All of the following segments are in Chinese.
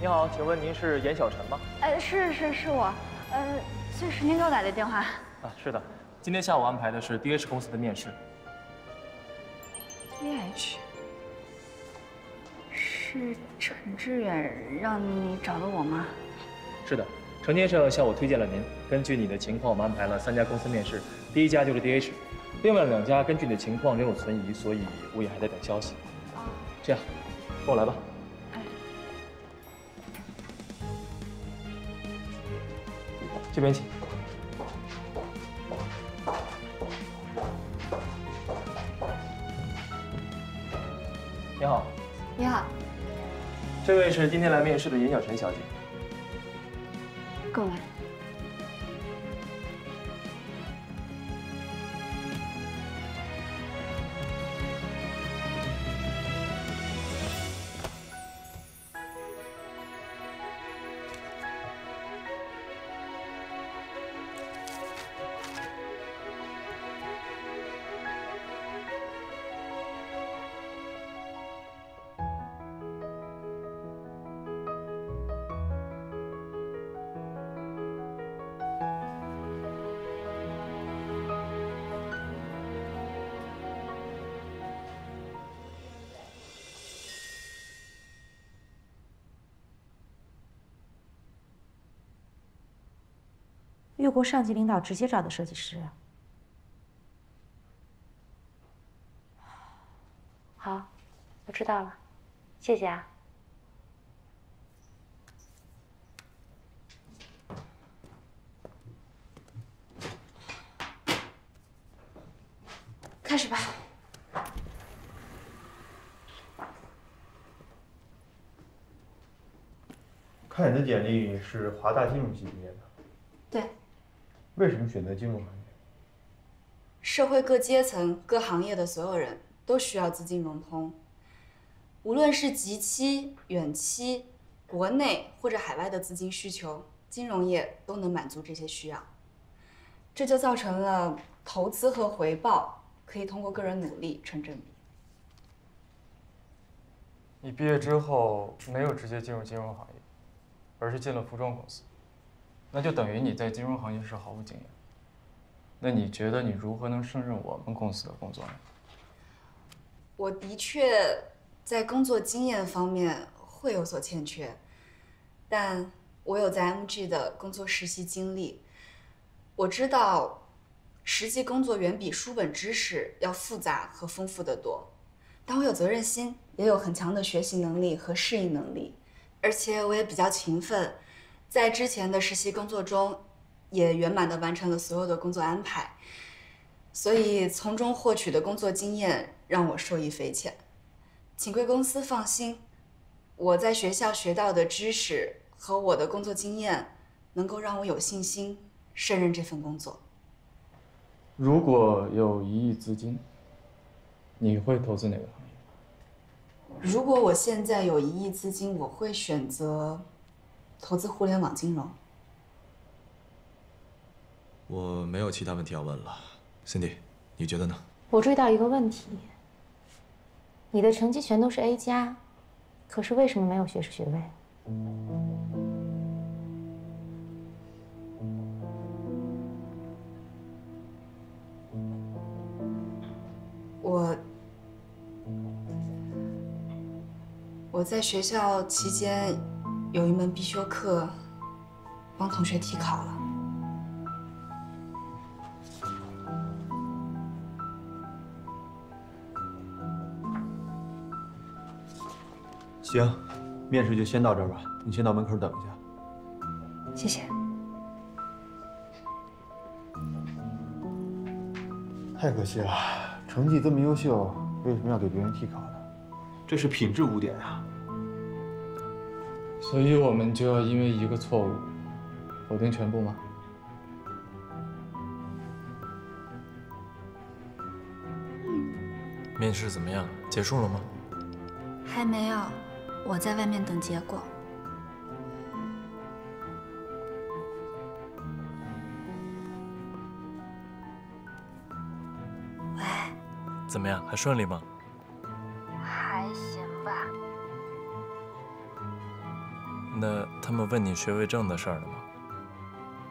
你好，请问您是严小晨吗？呃，是是是我，呃，这是您给我打的电话。啊，是的，今天下午安排的是 DH 公司的面试。DH，是陈志远让你找的我吗？是的，程先生向我推荐了您。根据你的情况，我们安排了三家公司面试，第一家就是 DH，另外两家根据你的情况仍有存疑，所以我也还在等消息。这样，跟我来吧。这边请。你好，你好，这位是今天来面试的严小晨小姐。跟我越过上级领导直接找的设计师。好，我知道了，谢谢啊。开始吧。看你的简历是华大金融系毕业的，为什么选择金融行业？社会各阶层、各行业的所有人都需要资金融通，无论是即期、远期、国内或者海外的资金需求，金融业都能满足这些需要。这就造成了投资和回报可以通过个人努力成正比。你毕业之后没有直接进入金融行业，而是进了服装公司，那就等于你在金融行业是毫无经验。那你觉得你如何能胜任我们公司的工作呢？我的确在工作经验方面会有所欠缺，但我有在 MG 的工作实习经历，我知道实际工作远比书本知识要复杂和丰富得多。但我有责任心，也有很强的学习能力和适应能力，而且我也比较勤奋，在之前的实习工作中，也圆满的完成了所有的工作安排，所以从中获取的工作经验让我受益匪浅。请贵公司放心，我在学校学到的知识和我的工作经验，能够让我有信心胜任这份工作。如果有一亿资金，你会投资哪个行业？如果我现在有一亿资金，我会选择投资互联网金融。我没有其他问题要问了，Cindy，你觉得呢？我注意到一个问题，你的成绩全都是 A 加，可是为什么没有学士学位？我我在学校期间有一门必修课，帮同学替考了。行，面试就先到这儿吧，你先到门口等一下。谢谢。太可惜了，成绩这么优秀，为什么要给别人替考呢？这是品质污点啊！所以我们就要因为一个错误，否定全部吗？面试怎么样？结束了吗？还没有，我在外面等结果。喂，怎么样？还顺利吗？那他们问你学位证的事儿了吗？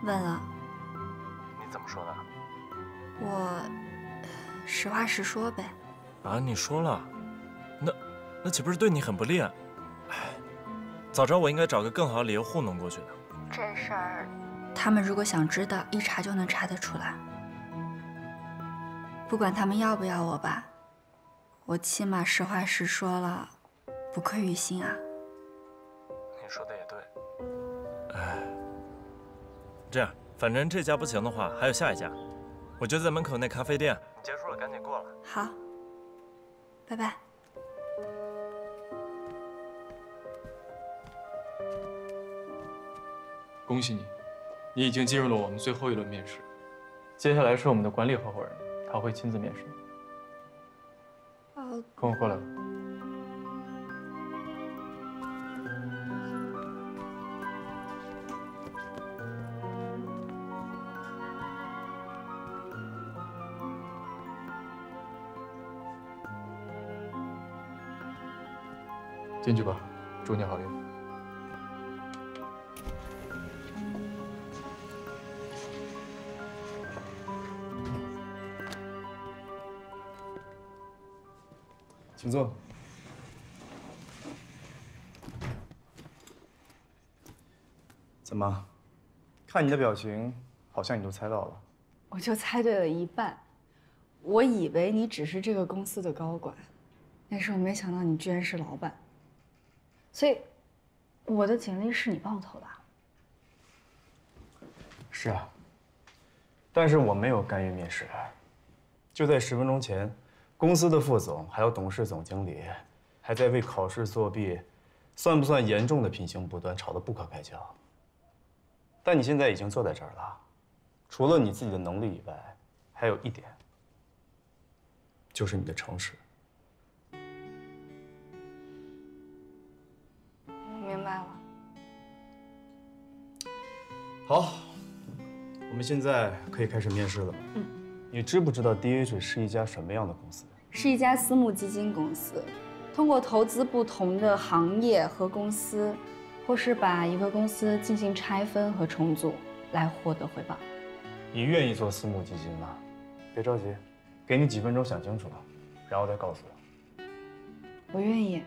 问了，你怎么说的？我实话实说呗。啊，你说了，那那岂不是对你很不利？哎，早知道我应该找个更好的理由糊弄过去的。这事儿，他们如果想知道，一查就能查得出来。不管他们要不要我吧，我起码实话实说了，不愧于心啊。你说的这样，反正这家不行的话，还有下一家，我就在门口那咖啡店。你结束了，赶紧过来。好，拜拜。恭喜你，你已经进入了我们最后一轮面试。接下来是我们的管理合伙人，他会亲自面试你。哦，跟我过来吧。进去吧，祝你好运。请坐。怎么？看你的表情，好像你都猜到了。我就猜对了一半。我以为你只是这个公司的高管，但是我没想到你居然是老板。所以，我的简历是你帮我投的？是啊。但是我没有干预面试。就在十分钟前，公司的副总还有董事总经理，还在为考试作弊，算不算严重的品行不端吵得不可开交。但你现在已经坐在这儿了，除了你自己的能力以外，还有一点，就是你的诚实。好，我们现在可以开始面试了。嗯，你知不知道 DH 是一家什么样的公司？是一家私募基金公司，通过投资不同的行业和公司，或是把一个公司进行拆分和重组，来获得回报。你愿意做私募基金吗？别着急，给你几分钟想清楚，然后再告诉我。我愿意。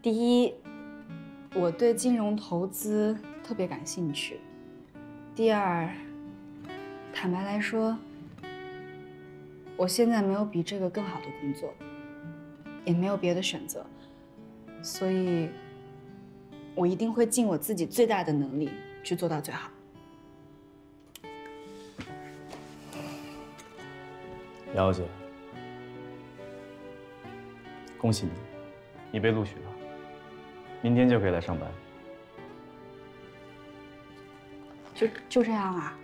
第一，我对金融投资特别感兴趣。第二，坦白来说，我现在没有比这个更好的工作，也没有别的选择，所以，我一定会尽我自己最大的能力去做到最好。姚姐，恭喜你，你被录取了，明天就可以来上班。就就这样啊？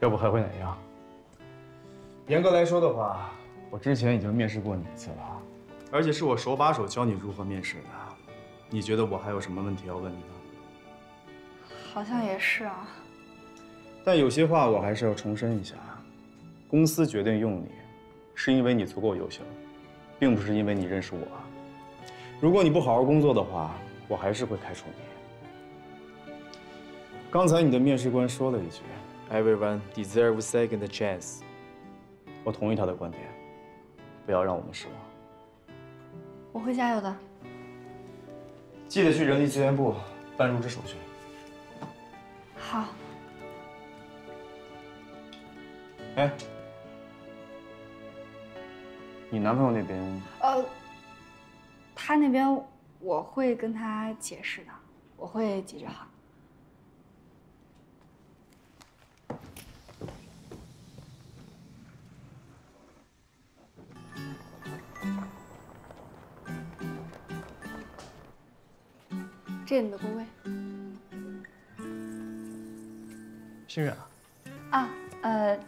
要不还会哪样？严格来说的话，我之前已经面试过你一次了，而且是我手把手教你如何面试的。你觉得我还有什么问题要问你呢？好像也是啊。但有些话我还是要重申一下：公司决定用你，是因为你足够优秀，并不是因为你认识我。如果你不好好工作的话，我还是会开除你。刚才你的面试官说了一句 Everyone deserves a second chance。我同意他的观点，不要让我们失望。我会加油的。记得去人力资源部办入职手续。好。哎，你男朋友那边？呃，他那边我会跟他解释的，我会解决好。这是你的工位。心远啊。啊，呃，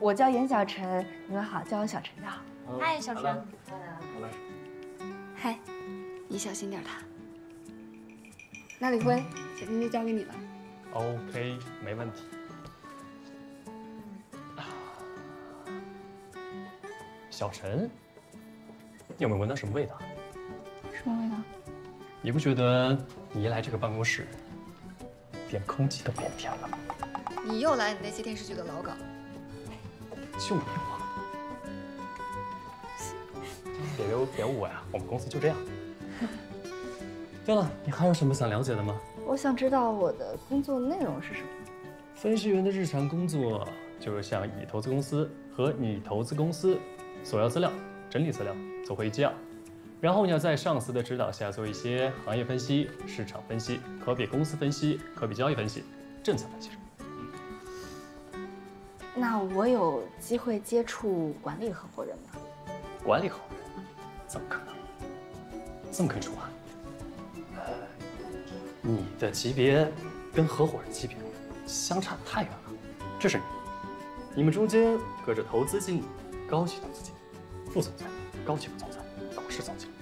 我叫严小晨，你们好，叫我小陈就好。嗨，小陈。好嘞。嗨，你小心点他。那李辉，小天就交给你了。OK，没问题。小陈，你有没有闻到什么味道？你不觉得你一来这个办公室，连空气都变甜了吗？你又来你那些电视剧的老梗，就你嘛！别别别误会啊，我们公司就这样。对了，你还有什么想了解的吗？我想知道我的工作内容是什么。分析员的日常工作就是向乙投资公司和拟投资公司索要资料、整理资料、做会议纪要，然后你要在上司的指导下做一些行业分析、市场分析、可比公司分析、可比交易分析、政策分析什么的。那我有机会接触管理合伙人吗？管理合伙人怎么可能？这么跟你说话，呃，你的级别跟合伙人级别相差太远了。这是你，你们中间隔着投资经理、高级投资经理、副总裁、高级副总裁、董事总经理，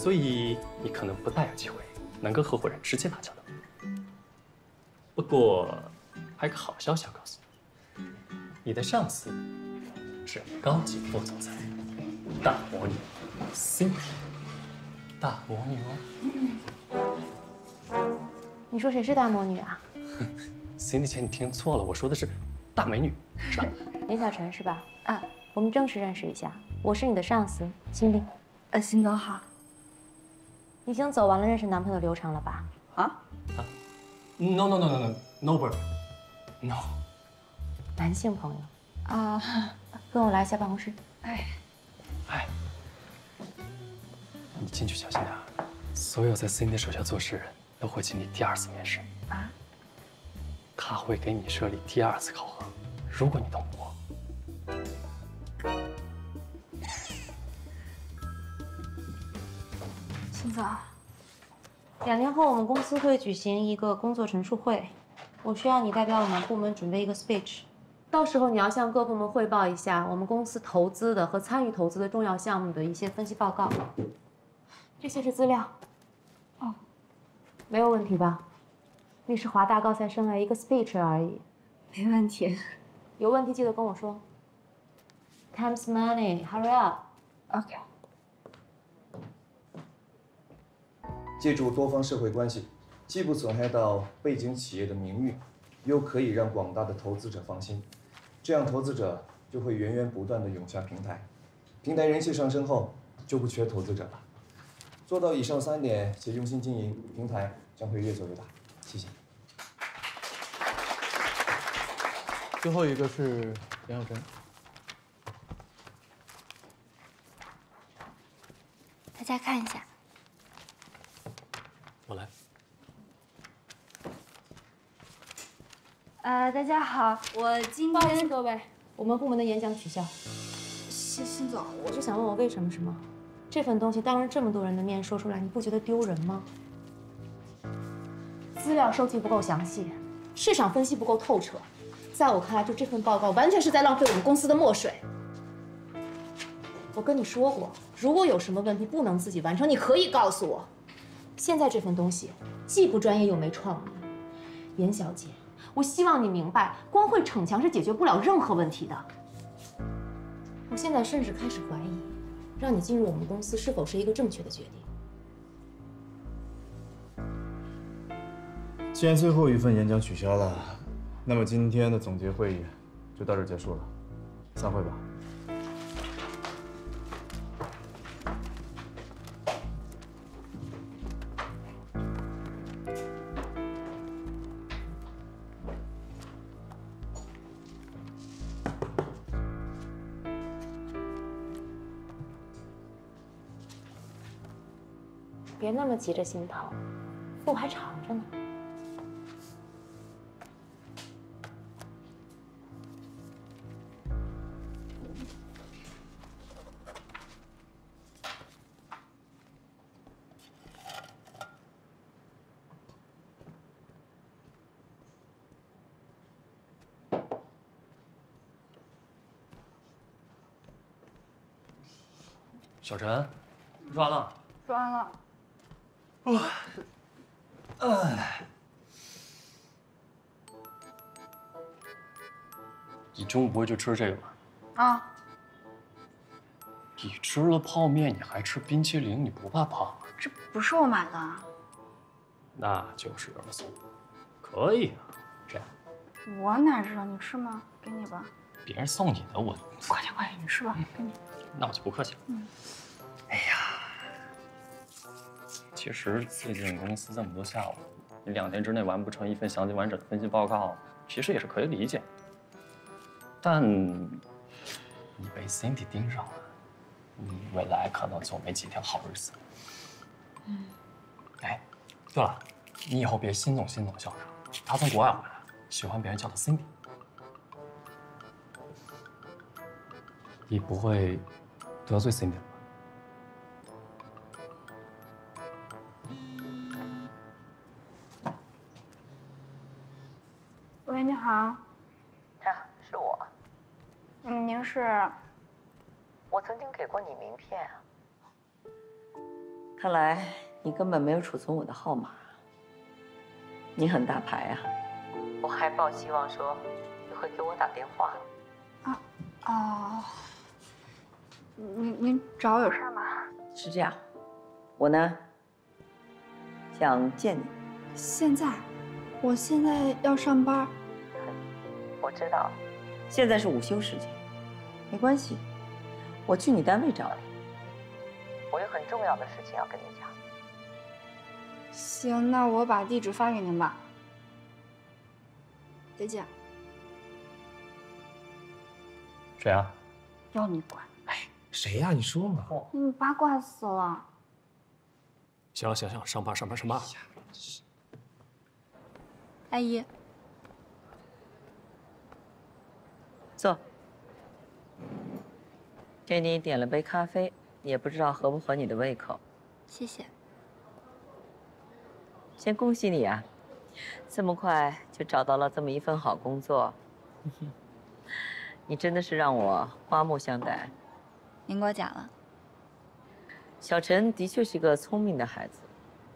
所以你可能不大有机会能跟合伙人直接打交道。不过，还有个好消息要告诉你，你的上司是高级副总裁，大魔女 Cindy，大魔女哦。你说谁是大魔女啊？Cindy 姐，你听错了，我说的是大美女，是吧？林小晨是吧？啊，我们正式认识一下，我是你的上司，辛迪。呃，辛总好。已经走完了认识男朋友的流程了吧？啊？No no no no no no bird no。男性朋友，啊，跟我来一下办公室。哎，哎，你进去小心点儿，所有在 Cindy 手下做事人都会经历第二次面试啊。他会给你设立第二次考核，如果你通过，辛总，两天后我们公司会举行一个工作陈述会，我需要你代表我们部门准备一个 speech，到时候你要向各部门汇报一下我们公司投资的和参与投资的重要项目的一些分析报告。这些是资料。哦，没有问题吧？你是华大高材生的一个 speech 而已，没问题。有问题记得跟我说。Time's money, hurry up. OK。借助多方社会关系，既不损害到背景企业的名誉，又可以让广大的投资者放心，这样投资者就会源源不断的涌向平台，平台人气上升后，就不缺投资者了。做到以上三点且用心经营，平台将会越做越大。谢谢。最后一个是杨小晨。大家看一下，我来。呃，大家好，我今天各位，我们部门的演讲取消。辛辛总，我是想问我为什么是吗？这份东西当着这么多人的面说出来，你不觉得丢人吗？资料收集不够详细，市场分析不够透彻，在我看来，就这份报告完全是在浪费我们公司的墨水。我跟你说过，如果有什么问题不能自己完成，你可以告诉我。现在这份东西既不专业又没创意，严小姐，我希望你明白，光会逞强是解决不了任何问题的。我现在甚至开始怀疑，让你进入我们公司是否是一个正确的决定。既然最后一份演讲取消了，那么今天的总结会议就到这儿结束了，散会吧。急着心疼，路还长着呢。小陈，说完了。说完了。哎，你中午不会就吃这个吧？啊，你吃了泡面，你还吃冰淇淋，你不怕胖？这不是我买的，那就是有人送，可以啊。这样，我哪知道？你吃吗？给你吧。别人送你的，我快点快点，你吃吧，给你。那我就不客气了。嗯。其实最近公司这么多项目，你两天之内完不成一份详尽完整的分析报告，其实也是可以理解。但你被 Cindy 盯上了，你未来可能就没几天好日子。嗯。哎，对了，你以后别辛总辛总叫他，他从国外回来，喜欢别人叫他 Cindy。你不会得罪 Cindy 喂，你好。啊，是我。嗯，您是？我曾经给过你名片啊。看来你根本没有储存我的号码。你很大牌啊！我还抱希望说你会给我打电话。啊，哦。您您找我有事吗？是这样，我呢想见你。现在？我现在要上班。我知道，现在是午休时间，没关系，我去你单位找你。我有很重要的事情要跟你讲。行，那我把地址发给您吧。再见。谁啊？要你管。哎谁呀？你说嘛。嗯，八卦死了。行了行了，上班上班上班。阿姨，坐。给你点了杯咖啡，也不知道合不合你的胃口。谢谢。先恭喜你啊，这么快就找到了这么一份好工作。你真的是让我刮目相待。您过奖了。小陈的确是个聪明的孩子，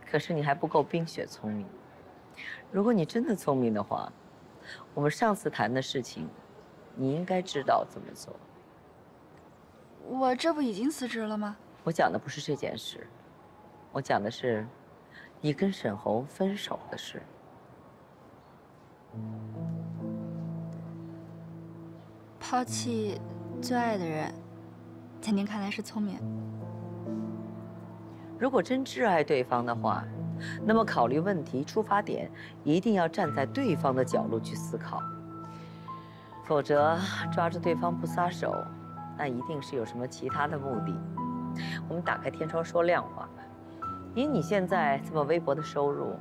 可是你还不够冰雪聪明。如果你真的聪明的话，我们上次谈的事情，你应该知道怎么做。我这不已经辞职了吗？我讲的不是这件事，我讲的是你跟沈侯分手的事。抛弃最爱的人。在您看来是聪明。如果真挚爱对方的话，那么考虑问题出发点一定要站在对方的角度去思考。否则抓着对方不撒手，那一定是有什么其他的目的。我们打开天窗说亮话吧。以你现在这么微薄的收入，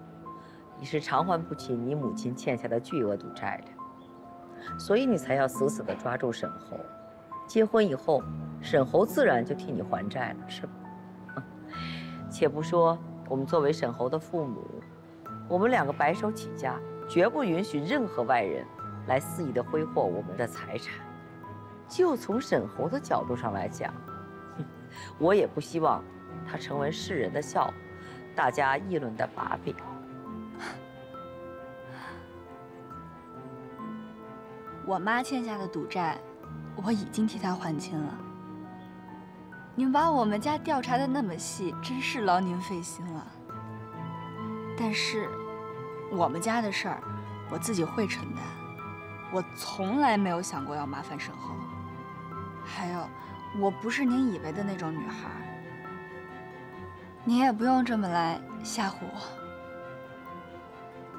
你是偿还不起你母亲欠下的巨额赌债的，所以你才要死死地抓住沈侯。结婚以后。沈侯自然就替你还债了，是吧？且不说我们作为沈侯的父母，我们两个白手起家，绝不允许任何外人来肆意的挥霍我们的财产。就从沈侯的角度上来讲，我也不希望他成为世人的笑话，大家议论的把柄。我妈欠下的赌债，我已经替她还清了。您把我们家调查的那么细，真是劳您费心了。但是，我们家的事儿，我自己会承担。我从来没有想过要麻烦沈侯。还有，我不是您以为的那种女孩。您也不用这么来吓唬我。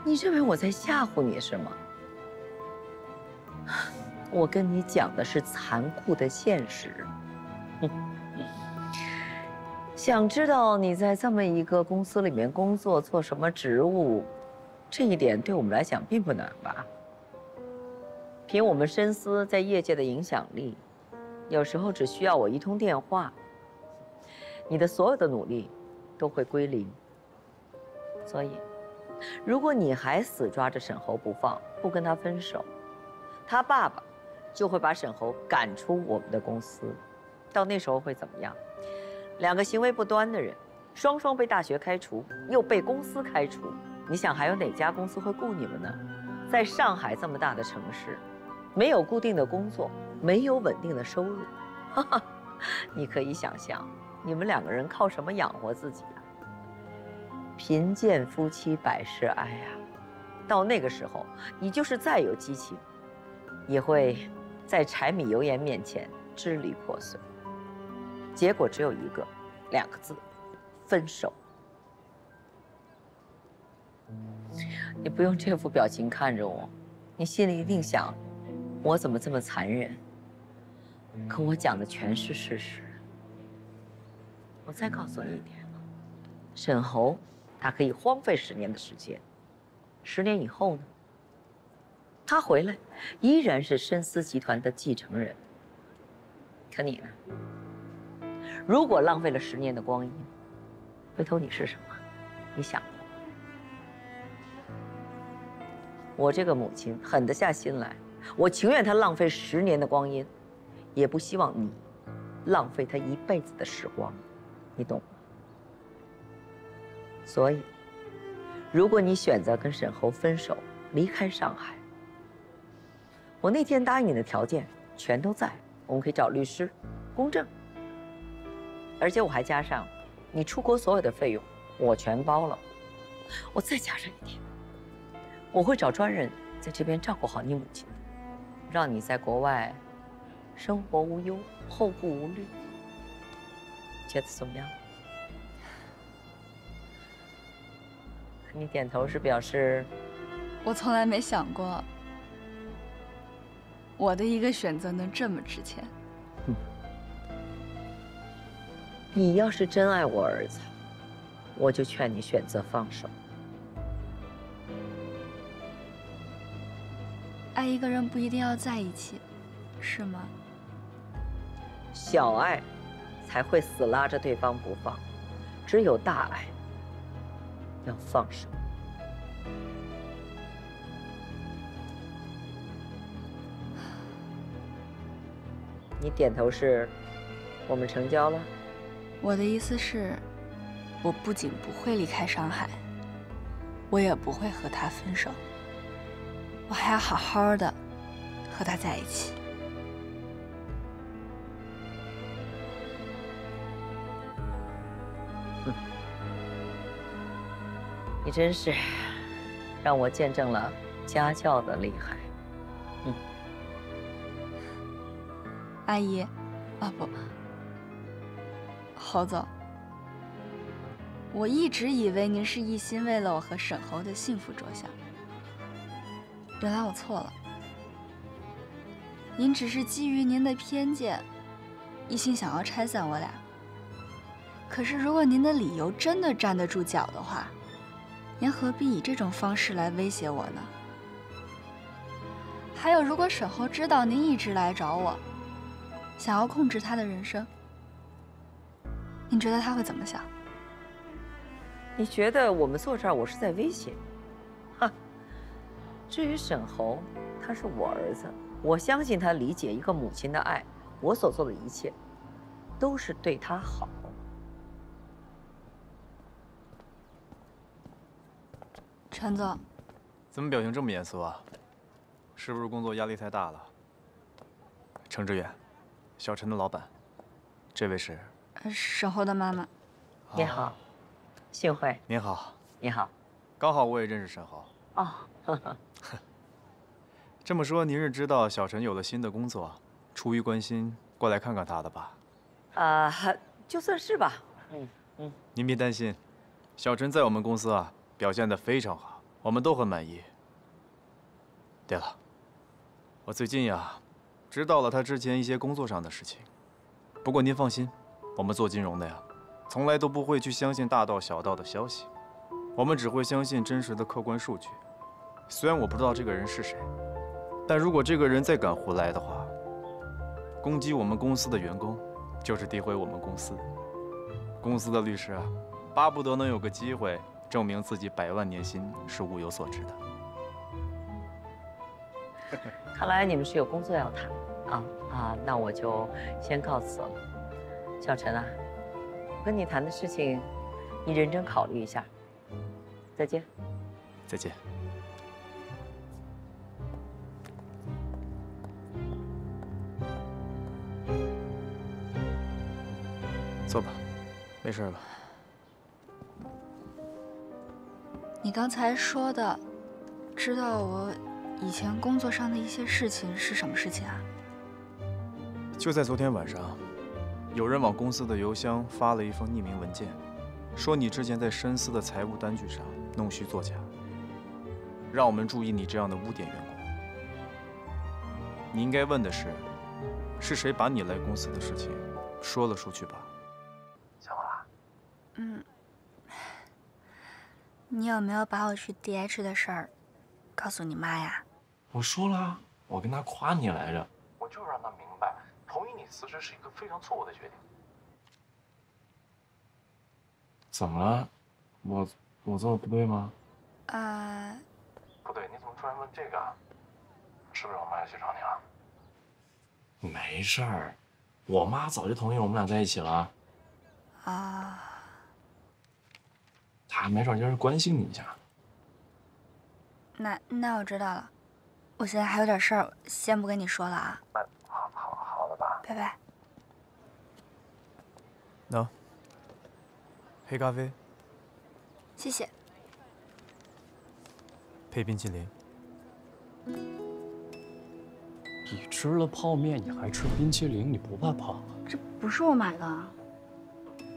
你认为我在吓唬你是吗？我跟你讲的是残酷的现实。想知道你在这么一个公司里面工作，做什么职务，这一点对我们来讲并不难吧？凭我们深思在业界的影响力，有时候只需要我一通电话，你的所有的努力都会归零。所以，如果你还死抓着沈侯不放，不跟他分手，他爸爸就会把沈侯赶出我们的公司。到那时候会怎么样？两个行为不端的人，双双被大学开除，又被公司开除，你想还有哪家公司会雇你们呢？在上海这么大的城市，没有固定的工作，没有稳定的收入，哈哈，你可以想象，你们两个人靠什么养活自己啊？贫贱夫妻百事哀啊！到那个时候，你就是再有激情，也会在柴米油盐面前支离破碎。结果只有一个，两个字：分手。你不用这副表情看着我，你心里一定想，我怎么这么残忍？可我讲的全是事实。我再告诉你一点，沈侯他可以荒废十年的时间，十年以后呢，他回来依然是深思集团的继承人。可你呢？如果浪费了十年的光阴，回头你是什么？你想过？我这个母亲狠得下心来，我情愿她浪费十年的光阴，也不希望你浪费她一辈子的时光，你懂吗？所以，如果你选择跟沈侯分手，离开上海，我那天答应你的条件全都在，我们可以找律师，公证，而且我还加上，你出国所有的费用我全包了，我再加上一点。我会找专人在这边照顾好你母亲，让你在国外生活无忧，后顾无虑。觉得怎么样？你点头是表示？我从来没想过，我的一个选择能这么值钱。你要是真爱我儿子，我就劝你选择放手。爱一个人不一定要在一起，是吗？小爱才会死拉着对方不放，只有大爱要放手。你点头是，我们成交了。我的意思是，我不仅不会离开上海，我也不会和他分手。我还要好好的和他在一起。你真是让我见证了家教的厉害。嗯，阿姨，啊不，侯总，我一直以为您是一心为了我和沈侯的幸福着想。原来我错了，您只是基于您的偏见，一心想要拆散我俩。可是如果您的理由真的站得住脚的话，您何必以这种方式来威胁我呢？还有，如果沈侯知道您一直来找我，想要控制他的人生，您觉得他会怎么想？你觉得我们坐这儿，我是在威胁你？至于沈侯，他是我儿子，我相信他理解一个母亲的爱。我所做的一切，都是对他好。陈总，怎么表情这么严肃啊？是不是工作压力太大了？程志远，小陈的老板，这位是沈侯的妈妈。你好，幸会。您好，你好。刚好我也认识沈侯。哦。这么说，您是知道小陈有了新的工作，出于关心过来看看他的吧？啊，就算是吧。嗯嗯。您别担心，小陈在我们公司啊表现得非常好，我们都很满意。对了，我最近呀知道了他之前一些工作上的事情。不过您放心，我们做金融的呀，从来都不会去相信大道小道的消息，我们只会相信真实的客观数据。虽然我不知道这个人是谁，但如果这个人再敢胡来的话，攻击我们公司的员工，就是诋毁我们公司。公司的律师啊，巴不得能有个机会证明自己百万年薪是物有所值的。看来你们是有工作要谈啊啊，那我就先告辞了。小陈啊，跟你谈的事情，你认真考虑一下。再见。再见。坐吧，没事吧？你刚才说的，知道我以前工作上的一些事情是什么事情啊？就在昨天晚上，有人往公司的邮箱发了一封匿名文件，说你之前在深思的财务单据上弄虚作假，让我们注意你这样的污点员工。你应该问的是，是谁把你来公司的事情说了出去吧？你有没有把我去 DH 的事儿告诉你妈呀？我说了，我跟她夸你来着，我就让她明白，同意你辞职是一个非常错误的决定。怎么了？我我做的不对吗？呃，不对，你怎么突然问这个？是不是我妈要去找你了？没事儿，我妈早就同意我们俩在一起了。啊。她没准就是关心你一下。那那我知道了，我现在还有点事儿，先不跟你说了啊。好，好，好了吧。拜拜。喏，黑咖啡。谢谢。配冰淇淋。你吃了泡面，你还吃冰淇淋，你不怕胖啊？这不是我买的。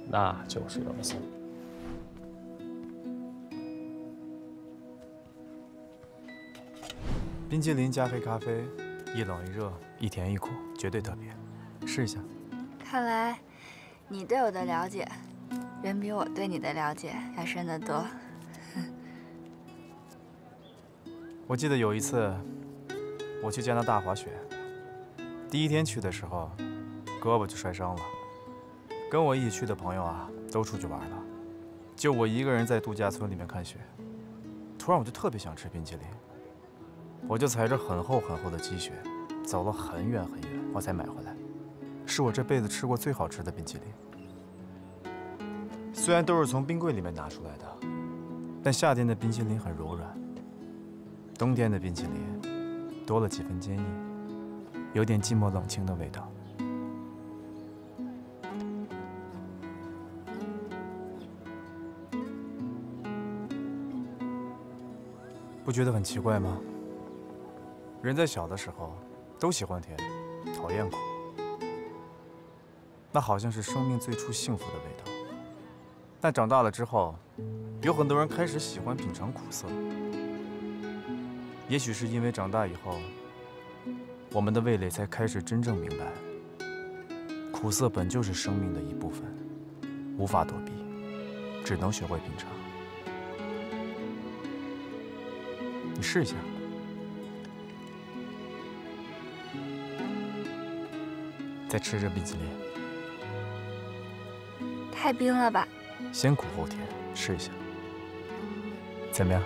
那就是有送。冰激凌加黑咖啡，一冷一热，一甜一苦，绝对特别。试一下。看来你对我的了解，远比我对你的了解要深得多。我记得有一次，我去加拿大滑雪，第一天去的时候，胳膊就摔伤了。跟我一起去的朋友啊，都出去玩了，就我一个人在度假村里面看雪。突然我就特别想吃冰淇淋，我就踩着很厚很厚的积雪，走了很远很远，我才买回来。是我这辈子吃过最好吃的冰淇淋。虽然都是从冰柜里面拿出来的，但夏天的冰淇淋很柔软。冬天的冰淇淋多了几分坚硬，有点寂寞冷清的味道。不觉得很奇怪吗？人在小的时候都喜欢甜，讨厌苦，那好像是生命最初幸福的味道。但长大了之后，有很多人开始喜欢品尝苦涩。也许是因为长大以后，我们的味蕾才开始真正明白，苦涩本就是生命的一部分，无法躲避，只能学会品尝。你试一下，再吃着冰淇淋，太冰了吧？先苦后甜，试一下，怎么样？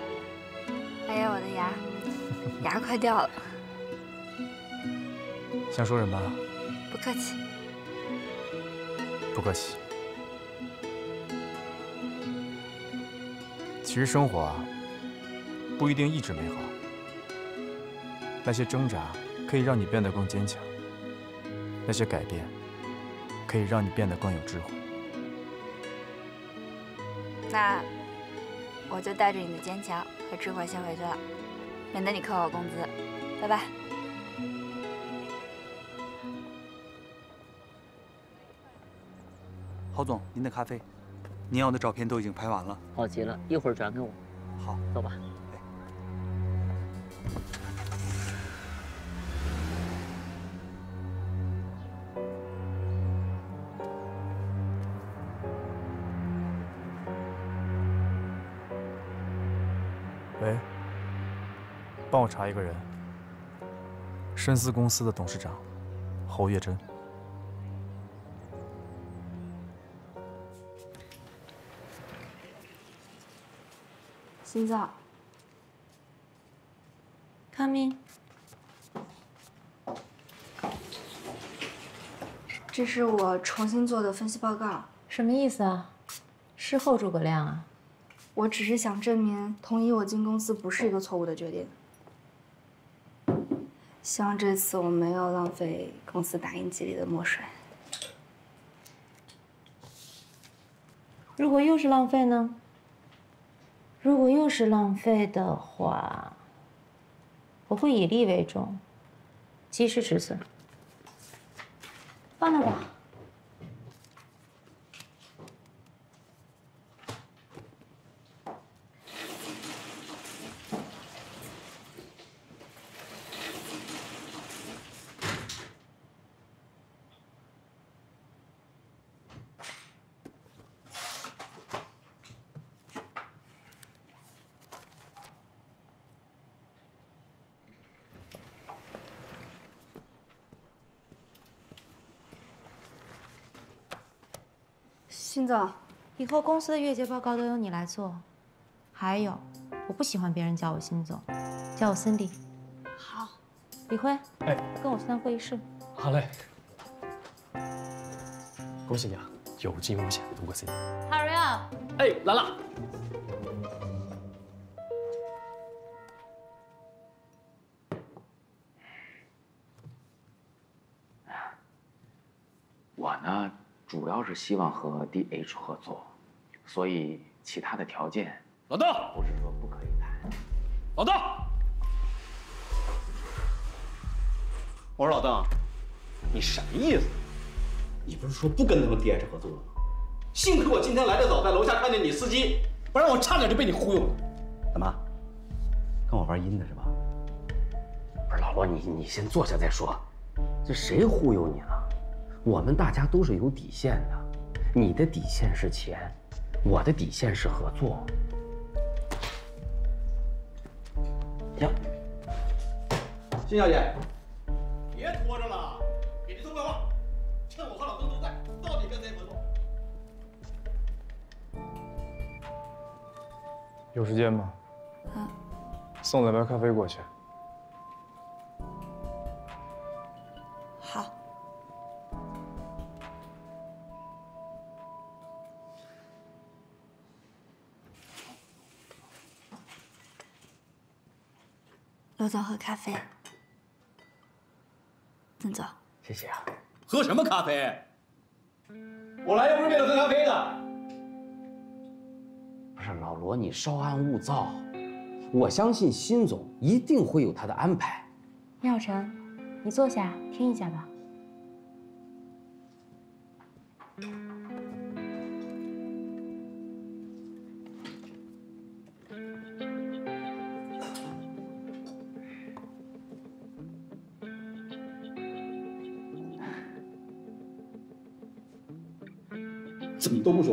哎呀，我的牙！牙快掉了，想说什么？不客气，不客气。其实生活啊，不一定一直美好。那些挣扎可以让你变得更坚强，那些改变可以让你变得更有智慧。那我就带着你的坚强和智慧先回去了。免得你扣我工资，拜拜。郝总，您的咖啡，您要的照片都已经拍完了。好极了，一会儿转给我。好，走吧。查一个人，深思公司的董事长侯月珍。心脏。Come in。这是我重新做的分析报告。什么意思啊？事后诸葛亮啊？我只是想证明，同意我进公司不是一个错误的决定。希望这次我没有浪费公司打印机里的墨水。如果又是浪费呢？如果又是浪费的话，我会以利为重，及时止损。放那吧。辛总，以后公司的月结报告都由你来做。还有，我不喜欢别人叫我辛总，叫我 Cindy。好。李辉，哎，跟我去趟会议室。好嘞。恭喜你啊，有惊无险通过 C。Hurry up！哎，来了。是希望和 DH 合作，所以其他的条件，老邓，不是说不可以谈。老邓，我说老邓，你什么意思？你不是说不跟他们 DH 合作了吗？幸亏我今天来的早，在楼下看见你司机，不然我差点就被你忽悠了。怎么，跟我玩阴的是吧？不是老罗，你你先坐下再说。这谁忽悠你了？我们大家都是有底线的，你的底线是钱，我的底线是合作。行，辛小姐，别拖着了，给这通快话，趁我和老邓都在，到底跟谁合作？有时间吗？嗯。送两杯咖啡过去。罗总喝咖啡。邓总，谢谢啊。喝什么咖啡？我来又不是为了喝咖啡的。不是老罗，你稍安勿躁，我相信辛总一定会有他的安排。廖晨，你坐下听一下吧。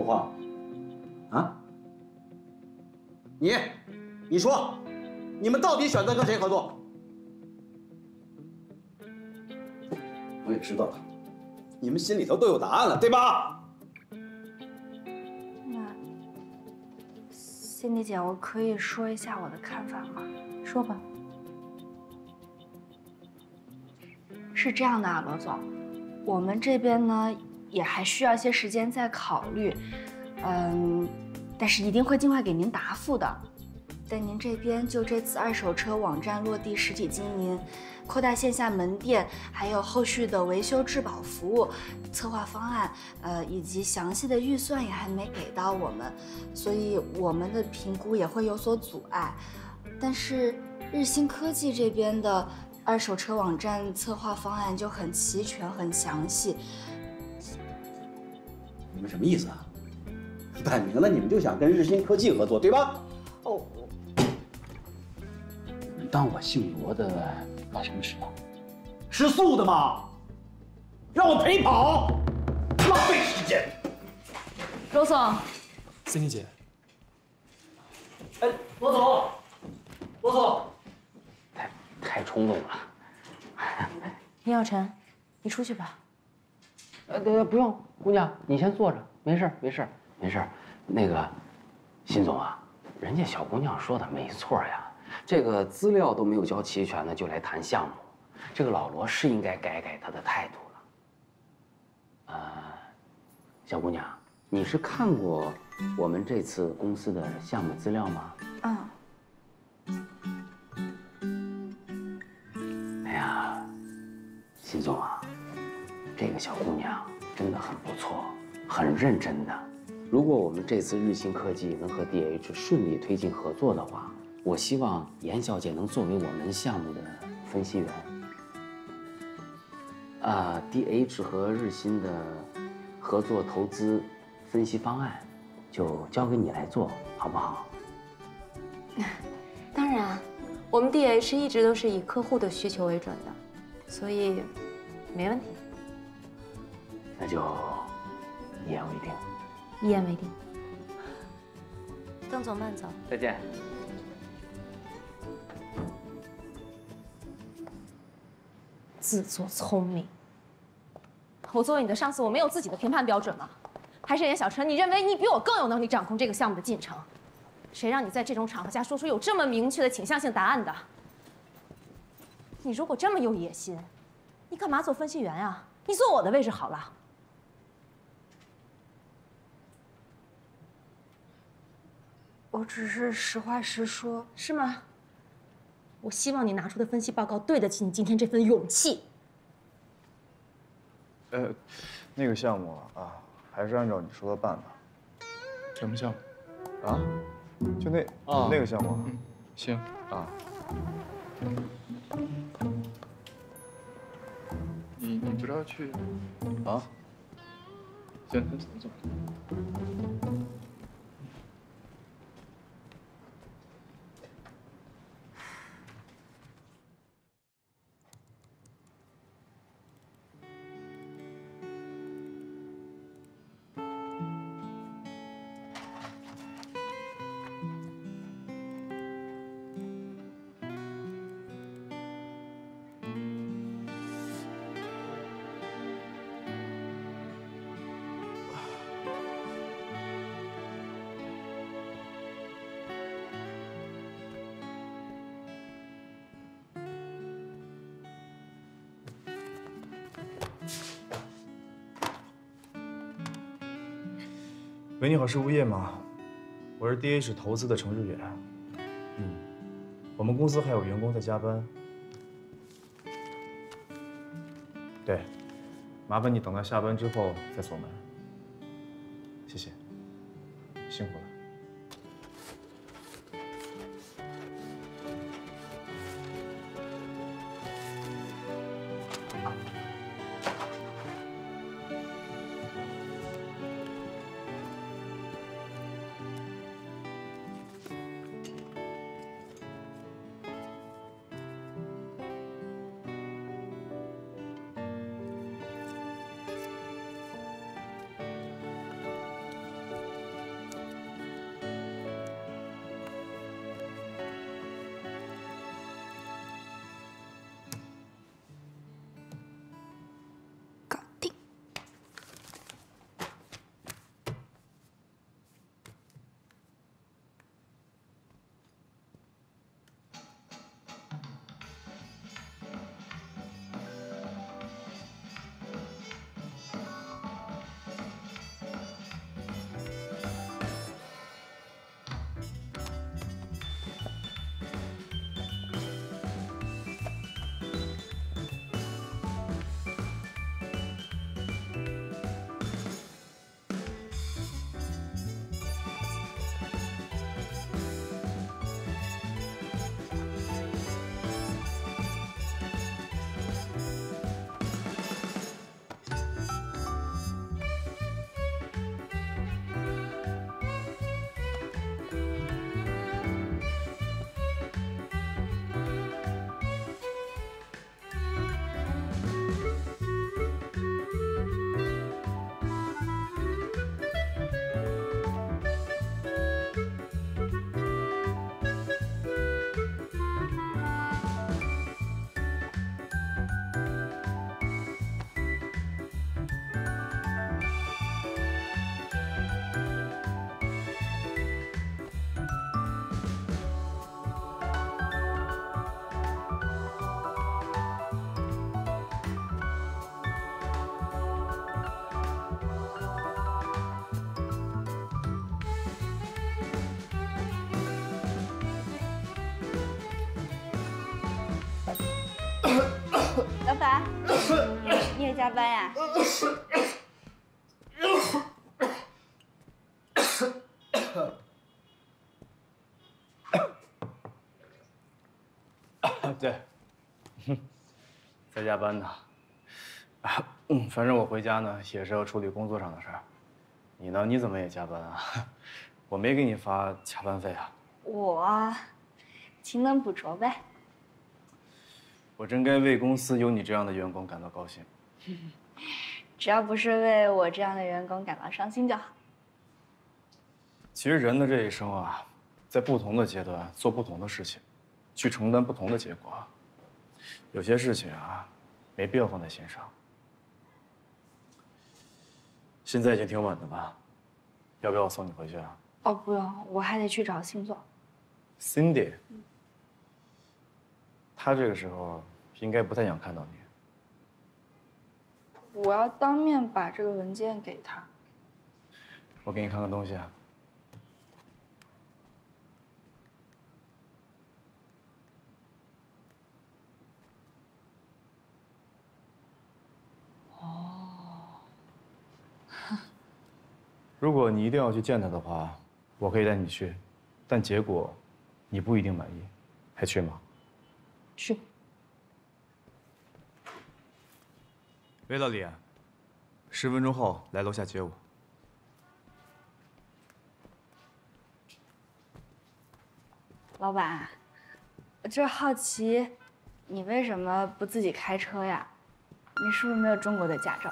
话？啊？你，你说，你们到底选择跟谁合作？我也知道，你们心里头都有答案了，对吧？那心迪姐，我可以说一下我的看法吗？说吧。是这样的啊，罗总，我们这边呢也还需要一些时间再考虑，嗯，但是一定会尽快给您答复的。但您这边就这次二手车网站落地实体经营，扩大线下门店，还有后续的维修质保服务策划方案，呃，以及详细的预算也还没给到我们，所以我们的评估也会有所阻碍。但是日新科技这边的二手车网站策划方案就很齐全、很详细。你们什么意思啊？摆明了你们就想跟日新科技合作，对吧？哦，你们当我姓罗的干什么吃的？吃素的吗，让我陪跑，浪费时间。罗总，森妮姐，哎，罗总，罗总，太太冲动了。倪耀晨，你出去吧。呃，对，不用，姑娘，你先坐着，没事儿，没事儿，没事儿。那个，辛总啊，人家小姑娘说的没错呀，这个资料都没有交齐全呢，就来谈项目，这个老罗是应该改改他的态度了。呃，小姑娘，你是看过我们这次公司的项目资料吗？嗯。哎呀，辛总啊，这个小姑娘真的很不错，很认真的。如果我们这次日新科技能和 DH 顺利推进合作的话，我希望严小姐能作为我们项目的分析员。啊，DH 和日新的合作投资分析方案，就交给你来做，好不好？当然，我们 DH 一直都是以客户的需求为准的，所以没问题。那就一言为定。一言为定。邓总，慢走。再见。自作聪明。我作为你的上司，我没有自己的评判标准吗？还是严小春，你认为你比我更有能力掌控这个项目的进程？谁让你在这种场合下说出有这么明确的倾向性答案的？你如果这么有野心，你干嘛做分析员啊？你坐我的位置好了。我只是实话实说，是吗？我希望你拿出的分析报告对得起你今天这份勇气。呃，那个项目啊，还是按照你说的办吧。什么项目？啊？就那啊那个项目。嗯，行啊。你你不是要去？啊？行，那走走。你好，是物业吗？我是 DH 投资的程志远。嗯，我们公司还有员工在加班。对，麻烦你等到下班之后再锁门。谢谢，辛苦了。加班呀？对，在加班呢。嗯，反正我回家呢也是要处理工作上的事儿。你呢？你怎么也加班啊？我没给你发加班费啊。我勤能补拙呗。我真该为公司有你这样的员工感到高兴。只要不是为我这样的员工感到伤心就好。其实人的这一生啊，在不同的阶段做不同的事情，去承担不同的结果。有些事情啊，没必要放在心上。现在已经挺晚的吧？要不要我送你回去啊？哦，不用，我还得去找星座。Cindy，他这个时候应该不太想看到你。我要当面把这个文件给他。我给你看看东西啊。哦。如果你一定要去见他的话，我可以带你去，但结果你不一定满意，还去吗？去。魏老李，十分钟后来楼下接我。老板，我就是好奇，你为什么不自己开车呀？你是不是没有中国的驾照？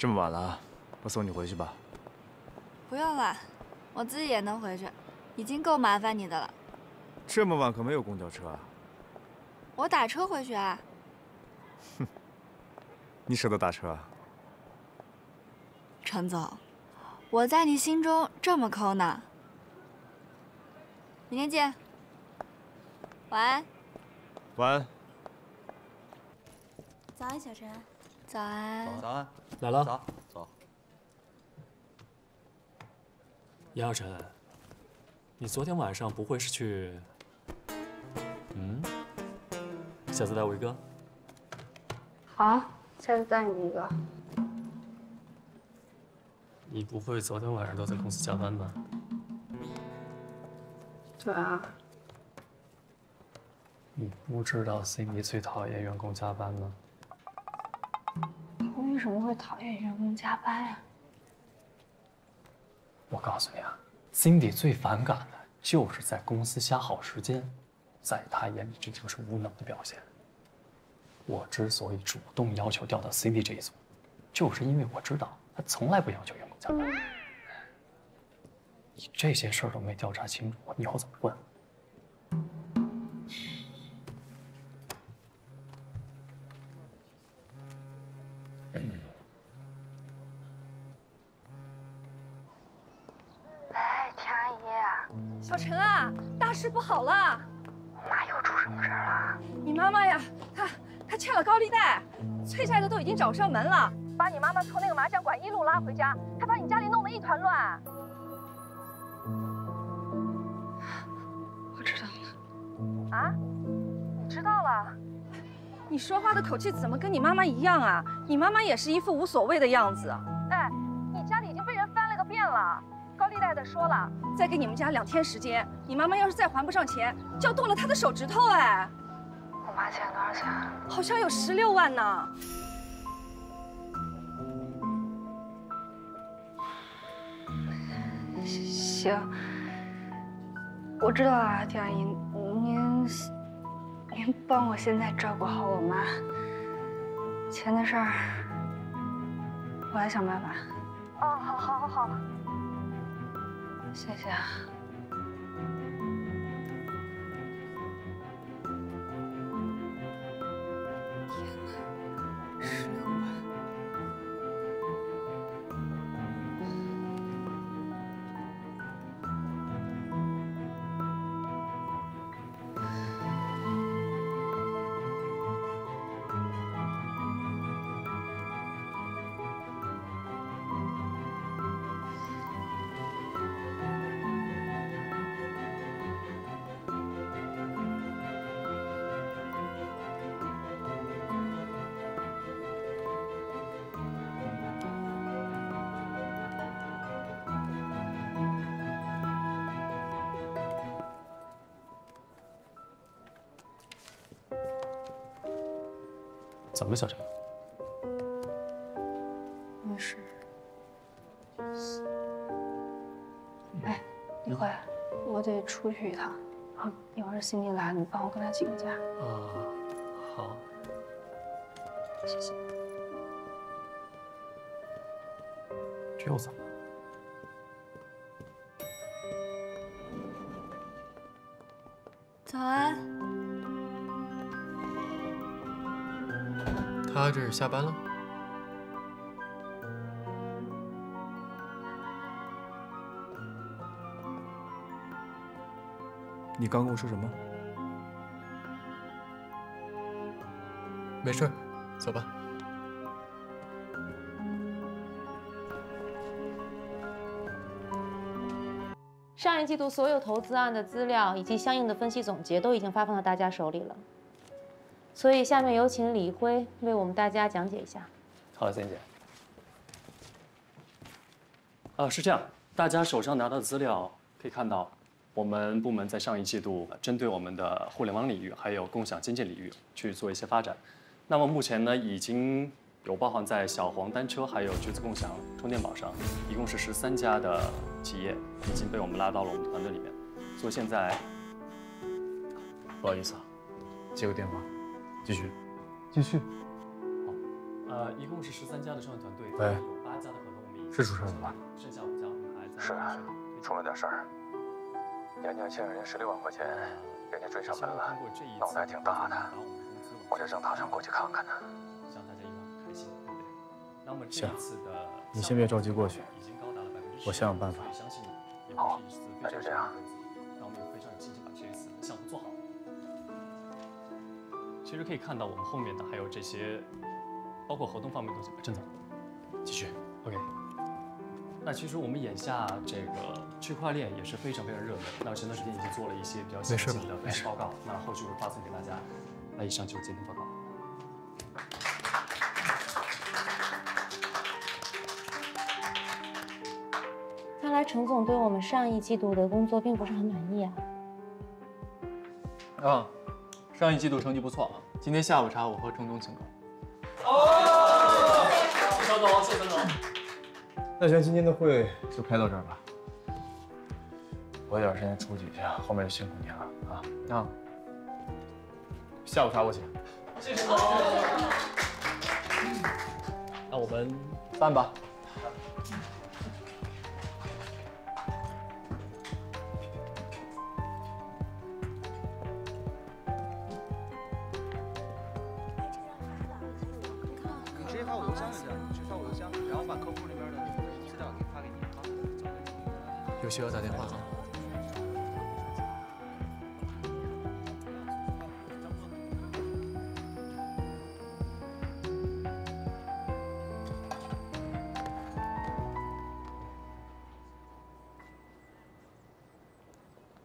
这么晚了，我送你回去吧。不用了，我自己也能回去，已经够麻烦你的了。这么晚可没有公交车啊！我打车回去啊。哼你舍得打车啊？陈总，我在你心中这么抠呢。明天见。晚安。晚安。早安，小陈。早安。早安。来了。早走。杨小晨，你昨天晚上不会是去……嗯？下次带我一个。好，下次带你一个。你不会昨天晚上都在公司加班吧？对啊。你不知道 Cindy 最讨厌员工加班吗？他为什么会讨厌员工加班呀？我告诉你啊，Cindy 最反感的就是在公司瞎耗时间，在他眼里这就是无能的表现。我之所以主动要求调到 Cindy 这一组，就是因为我知道他从来不要求员工加班。你这些事儿都没调查清楚，我以后怎么混？催债的都已经找上门了，把你妈妈从那个麻将馆一路拉回家，还把你家里弄得一团乱。我知道了。啊？你知道了？你说话的口气怎么跟你妈妈一样啊？你妈妈也是一副无所谓的样子。哎，你家里已经被人翻了个遍了。高利贷的说了，再给你们家两天时间，你妈妈要是再还不上钱，就要剁了她的手指头。哎，我妈欠多少钱？好像有十六万呢。行，我知道了，丁阿姨，您您帮我现在照顾好我妈，钱的事儿我来想办法。哦，好，好，好，好。谢谢啊。么了，小陈？没事。哎，李慧，我得出去一趟。啊，一会儿辛迪来，你帮我跟他请个假。啊，好。谢谢。这又怎么了？早安。他这是下班了？你刚跟我说什么？没事，走吧。上一季度所有投资案的资料以及相应的分析总结都已经发放到大家手里了，所以下面有请李辉为我们大家讲解一下。好，仙姐。啊，是这样，大家手上拿到的资料可以看到，我们部门在上一季度针对我们的互联网领域还有共享经济领域去做一些发展。那么目前呢，已经有包含在小黄单车还有橘子共享充电宝上，一共是十三家的企业已经被我们拉到了我们团队里面。所以现在，不好意思啊，接个电话，继续。继续。好，呃，一共是十三家的创业团队，喂有八家的合同我们已经是出事了吧？剩下五家我们还在是啊，出了点事儿。娘娘欠了人十六万块钱，人家追上门了，脑袋还挺大的。我这正打算过去看看呢。向大家一往开心，对不对？那么这行一次的你先别着急过去已经高达了百分之我想想办法相信也好那就这样其实可以看到我们后面的还有这些，包括合同方面的东西。郑总，继续，OK。那其实我们眼下这个区块链也是非常非常热门。那前段时间已经做了一些比较详细的分析报告，那后续会发送给大家。那以上就是今天报告。看来陈总对我们上一季度的工作并不是很满意啊。啊，上一季度成绩不错啊。今天下午茶我和程总请客。谢肖总，谢陈总。那行，今天的会就开到这儿吧。我有点时间出去一下，后面就辛苦你了啊。啊，下午茶我请。谢谢总。那我们散吧。需要打电话啊？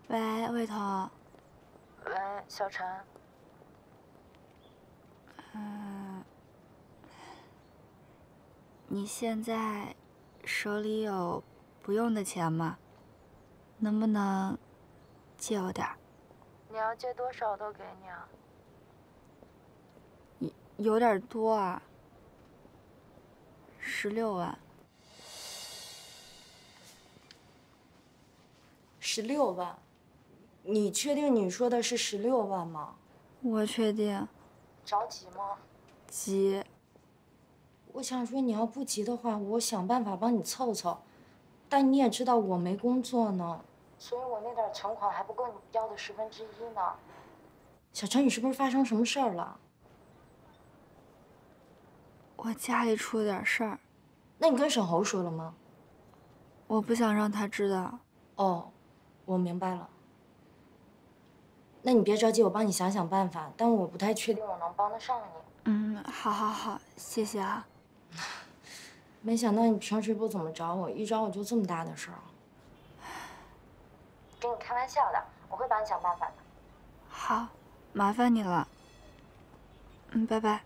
喂，魏彤。喂，小陈。你现在手里有不用的钱吗？能不能借我点儿？你要借多少都给你啊。有有点多啊，十六万。十六万，你确定你说的是十六万吗？我确定。着急吗？急。我想说，你要不急的话，我想办法帮你凑凑。但你也知道我没工作呢，所以我那点存款还不够你要的十分之一呢。小陈，你是不是发生什么事儿了？我家里出了点事儿。那你跟沈侯说了吗？我不想让他知道。哦，我明白了。那你别着急，我帮你想想办法。但我不太确定我能帮得上你。嗯，好，好，好，谢谢啊。没想到你平时不怎么找我，一找我就这么大的事儿。跟你开玩笑的，我会帮你想办法的。好，麻烦你了。嗯，拜拜。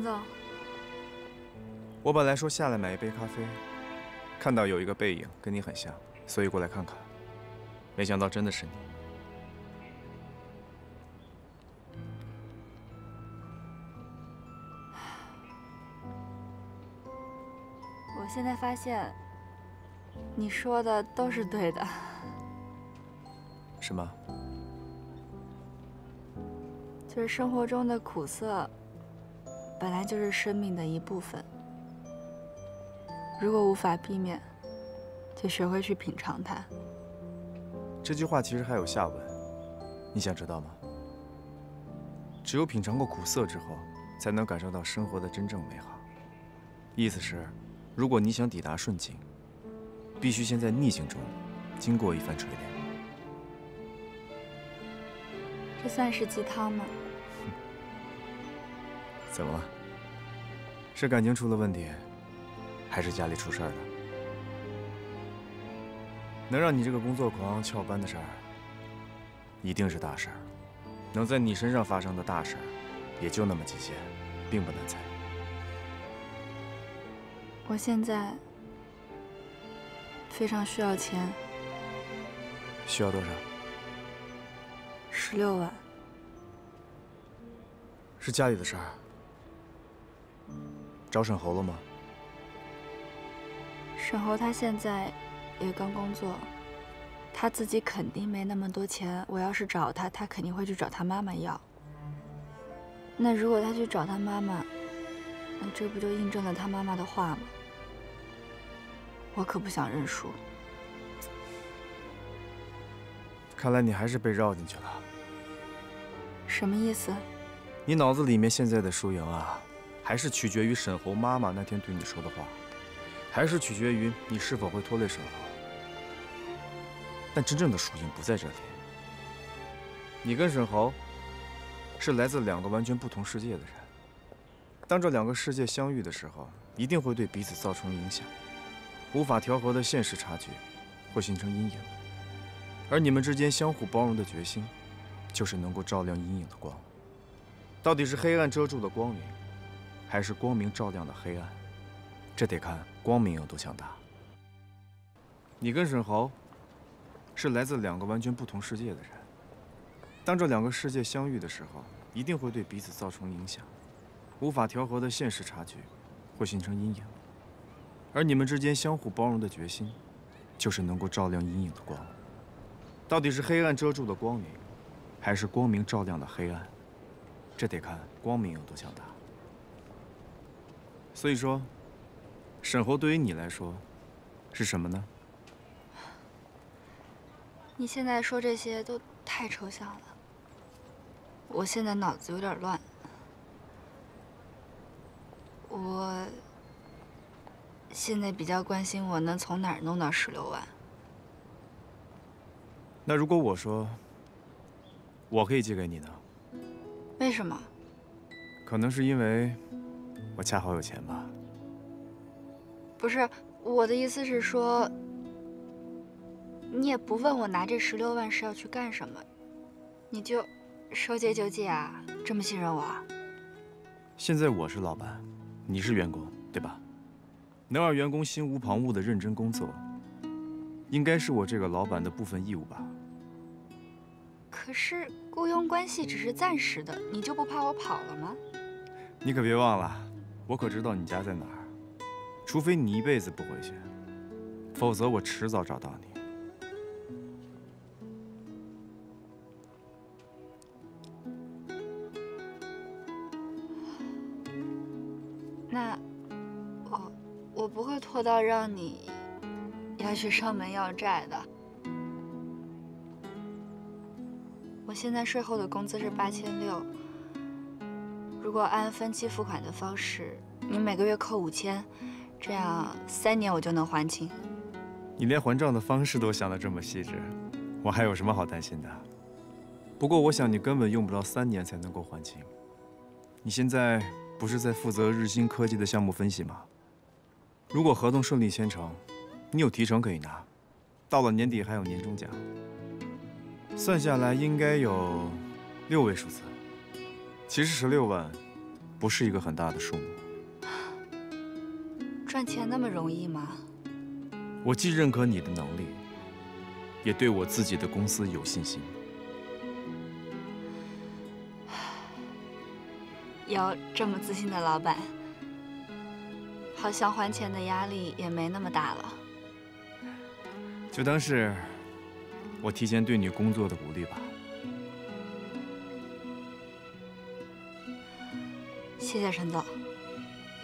陈总，我本来说下来买一杯咖啡，看到有一个背影跟你很像，所以过来看看。没想到真的是你。我现在发现，你说的都是对的。什么？就是生活中的苦涩，本来就是生命的一部分。如果无法避免，就学会去品尝它。这句话其实还有下文，你想知道吗？只有品尝过苦涩之后，才能感受到生活的真正美好。意思是，如果你想抵达顺境，必须先在逆境中经过一番锤炼。这算是鸡汤吗？怎么了？是感情出了问题，还是家里出事儿了？能让你这个工作狂翘班的事儿，一定是大事儿。能在你身上发生的大事儿，也就那么几件，并不难猜。我现在非常需要钱，需要多少？十六万。是家里的事儿。找沈侯了吗？沈侯他现在也刚工作，他自己肯定没那么多钱。我要是找他，他肯定会去找他妈妈要。那如果他去找他妈妈，那这不就印证了他妈妈的话吗？我可不想认输。看来你还是被绕进去了。什么意思？你脑子里面现在的输赢啊，还是取决于沈侯妈妈那天对你说的话，还是取决于你是否会拖累沈侯。但真正的输赢不在这里。你跟沈侯是来自两个完全不同世界的人，当这两个世界相遇的时候，一定会对彼此造成影响，无法调和的现实差距会形成阴影，而你们之间相互包容的决心，就是能够照亮阴影的光。到底是黑暗遮住了光明，还是光明照亮的黑暗？这得看光明有多强大。你跟沈豪是来自两个完全不同世界的人，当这两个世界相遇的时候，一定会对彼此造成影响，无法调和的现实差距会形成阴影，而你们之间相互包容的决心，就是能够照亮阴影的光。到底是黑暗遮住了光明，还是光明照亮了黑暗？这得看光明有多强大。所以说，沈侯对于你来说是什么呢？你现在说这些都太抽象了，我现在脑子有点乱。我现在比较关心我能从哪儿弄到十六万。那如果我说我可以借给你呢？为什么？可能是因为我恰好有钱吧。不是，我的意思是说，你也不问我拿这十六万是要去干什么，你就说借就借啊？这么信任我？现在我是老板，你是员工，对吧？能让员工心无旁骛的认真工作，应该是我这个老板的部分义务吧？可是雇佣关系只是暂时的，你就不怕我跑了吗？你可别忘了，我可知道你家在哪儿。除非你一辈子不回去，否则我迟早找到你。那我我不会拖到让你要去上门要债的。我现在税后的工资是八千六，如果按分期付款的方式，你每个月扣五千。这样三年我就能还清。你连还账的方式都想得这么细致，我还有什么好担心的？不过我想你根本用不到三年才能够还清。你现在不是在负责日新科技的项目分析吗？如果合同顺利签成，你有提成可以拿，到了年底还有年终奖，算下来应该有六位数字。其实十六万不是一个很大的数目。赚钱那么容易吗？我既认可你的能力，也对我自己的公司有信心。有这么自信的老板，好像还钱的压力也没那么大了。就当是我提前对你工作的鼓励吧。谢谢陈总，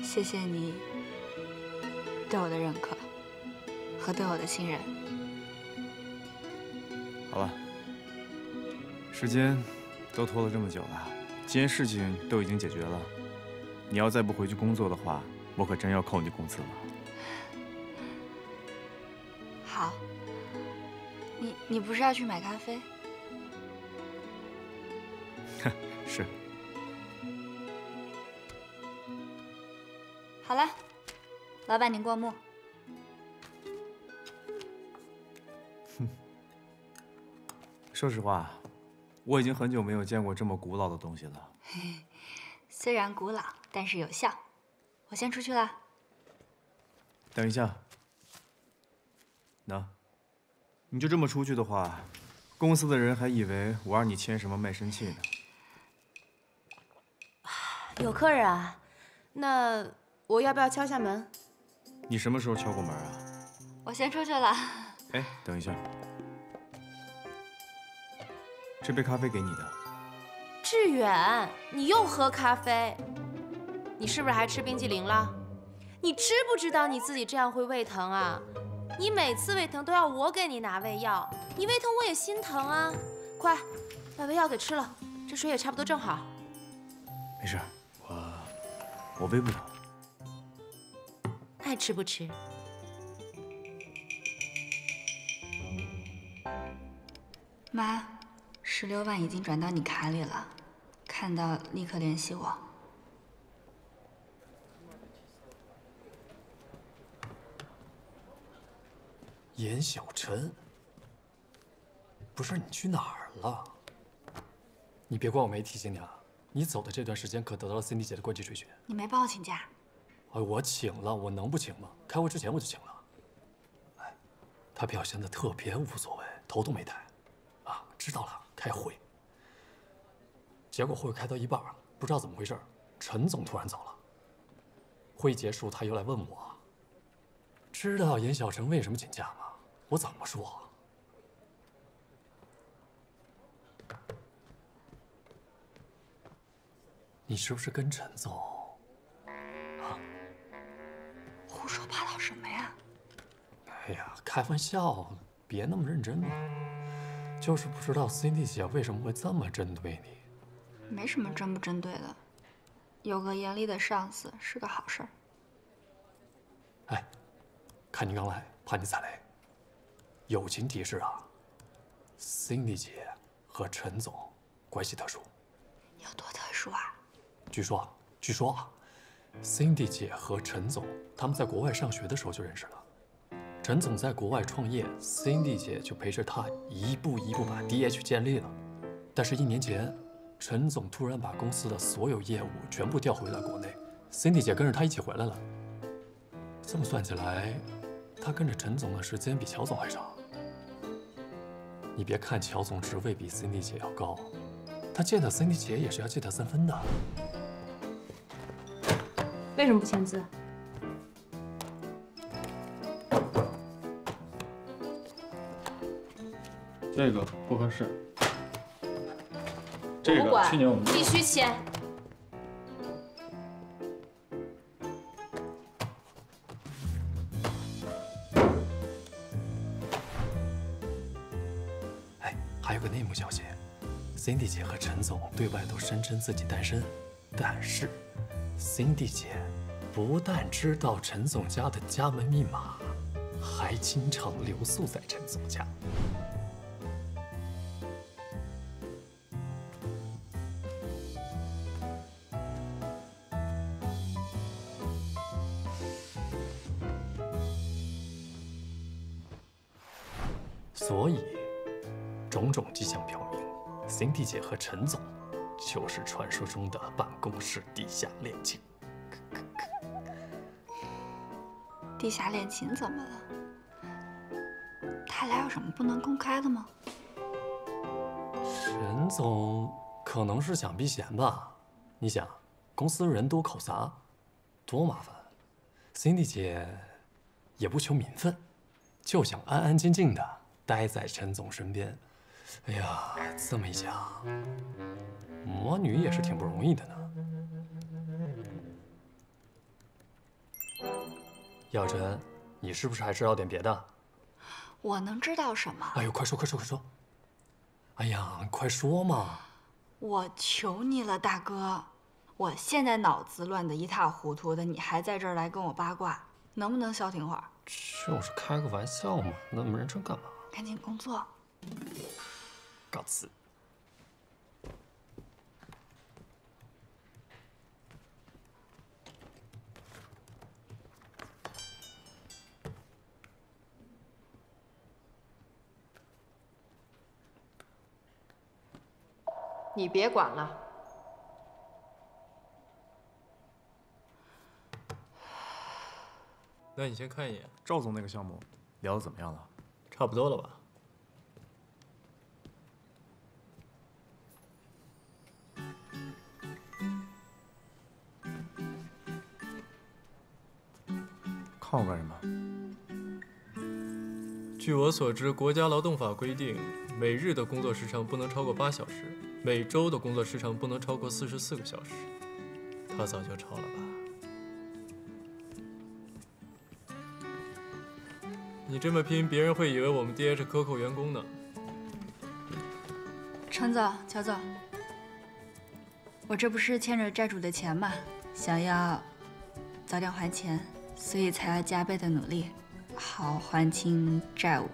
谢谢你。对我的认可和对我的信任。好了，时间都拖了这么久了，既然事情都已经解决了，你要再不回去工作的话，我可真要扣你工资了。好，你你不是要去买咖啡？好了。老板，您过目。哼，说实话，我已经很久没有见过这么古老的东西了。虽然古老，但是有效。我先出去了。等一下，那，你就这么出去的话，公司的人还以为我让你签什么卖身契呢。有客人啊？那我要不要敲下门？你什么时候敲过门啊？我先出去了。哎，等一下，这杯咖啡给你的。志远，你又喝咖啡？你是不是还吃冰激凌了？你知不知道你自己这样会胃疼啊？你每次胃疼都要我给你拿胃药，你胃疼我也心疼啊！快，把胃药给吃了，这水也差不多正好。没事，我我胃不疼。爱吃不吃？妈，十六万已经转到你卡里了，看到立刻联系我。严小晨，不是你去哪儿了？你别怪我没提醒你啊！你走的这段时间可得到了 Cindy 姐的关节垂血。你没帮我请假？哎，我请了，我能不请吗？开会之前我就请了。哎，他表现的特别无所谓，头都没抬。啊，知道了，开会。结果会开到一半，不知道怎么回事，陈总突然走了。会议结束，他又来问我，知道严小成为什么请假吗？我怎么说？你是不是跟陈总？胡说。八道什么呀？哎呀，开玩笑，别那么认真嘛。就是不知道 Cindy 姐为什么会这么针对你。没什么针不针对的，有个严厉的上司是个好事儿。哎看你刚来，怕你踩雷。友情提示啊，Cindy 姐和陈总关系特殊。有多特殊啊？据说啊，据说啊，Cindy 姐和陈总他们在国外上学的时候就认识了。陈总在国外创业，Cindy 姐就陪着他一步一步把 DH 建立了。但是，一年前，陈总突然把公司的所有业务全部调回了国内，Cindy 姐跟着他一起回来了。这么算起来，他跟着陈总的时间比乔总还长。你别看乔总职位比 Cindy 姐要高，他见到 Cindy 姐也是要见他三分的。为什么不签字？这个不合适。这个去年我们必须签。哎，还有个内幕消息，Cindy 姐和陈总对外都声称自己单身，但是 Cindy 姐不但知道陈总家的家门密码，还经常留宿在陈总家。所以，种种迹象表明，Cindy 姐和陈总就是传说中的办公室地下恋情。地下恋情怎么了？他俩有什么不能公开的吗？陈总可能是想避嫌吧？你想，公司人多口杂，多麻烦。Cindy 姐也不求名分，就想安安静静的待在陈总身边。哎呀，这么一想，魔女也是挺不容易的呢。耀晨，你是不是还知道点别的？我能知道什么？哎呦，快说快说快说！哎呀，快说嘛！我求你了，大哥，我现在脑子乱得一塌糊涂的，你还在这儿来跟我八卦，能不能消停会儿？就是开个玩笑嘛，那么认真干嘛？赶紧工作。告辞。你别管了。那你先看一眼赵总那个项目聊的怎么样了？差不多了吧？我所知，国家劳动法规定，每日的工作时长不能超过八小时，每周的工作时长不能超过四十四个小时。他早就超了吧？你这么拼，别人会以为我们 DH 克扣员工呢。陈总、乔总，我这不是欠着债主的钱嘛，想要早点还钱，所以才要加倍的努力，好还清债务。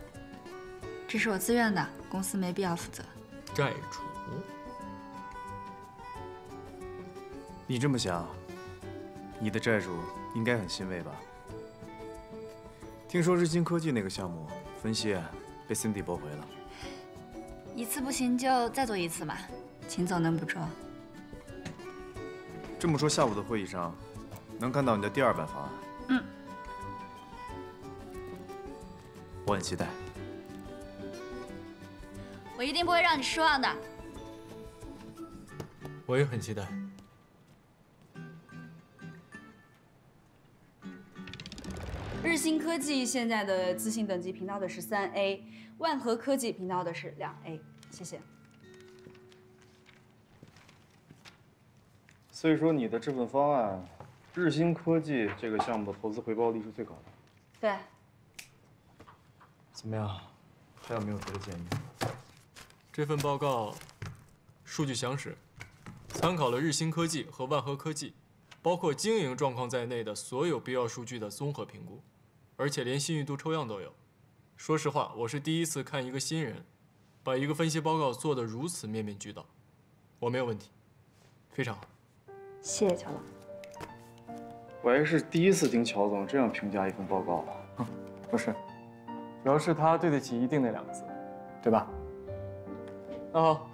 这是我自愿的，公司没必要负责。债主，你这么想，你的债主应该很欣慰吧？听说日新科技那个项目分析被 Cindy 驳回了，一次不行就再做一次嘛，秦总能不说？这么说下午的会议上能看到你的第二版方案？我很期待。我一定不会让你失望的。我也很期待。日新科技现在的资信等级频道的是三 A，万和科技频道的是两 A，谢谢。所以说你的这份方案日新科技这个项目的投资回报率是最高的。对，怎么样？还有没有别的建议？这份报告数据详实，参考了日新科技和万和科技，包括经营状况在内的所有必要数据的综合评估，而且连信誉度抽样都有。说实话，我是第一次看一个新人把一个分析报告做得如此面面俱到。我没有问题，非常好。谢谢乔总。我还是第一次听乔总这样评价一份报告。不是，主要是他对得起“一定”那两个字，对吧？那好，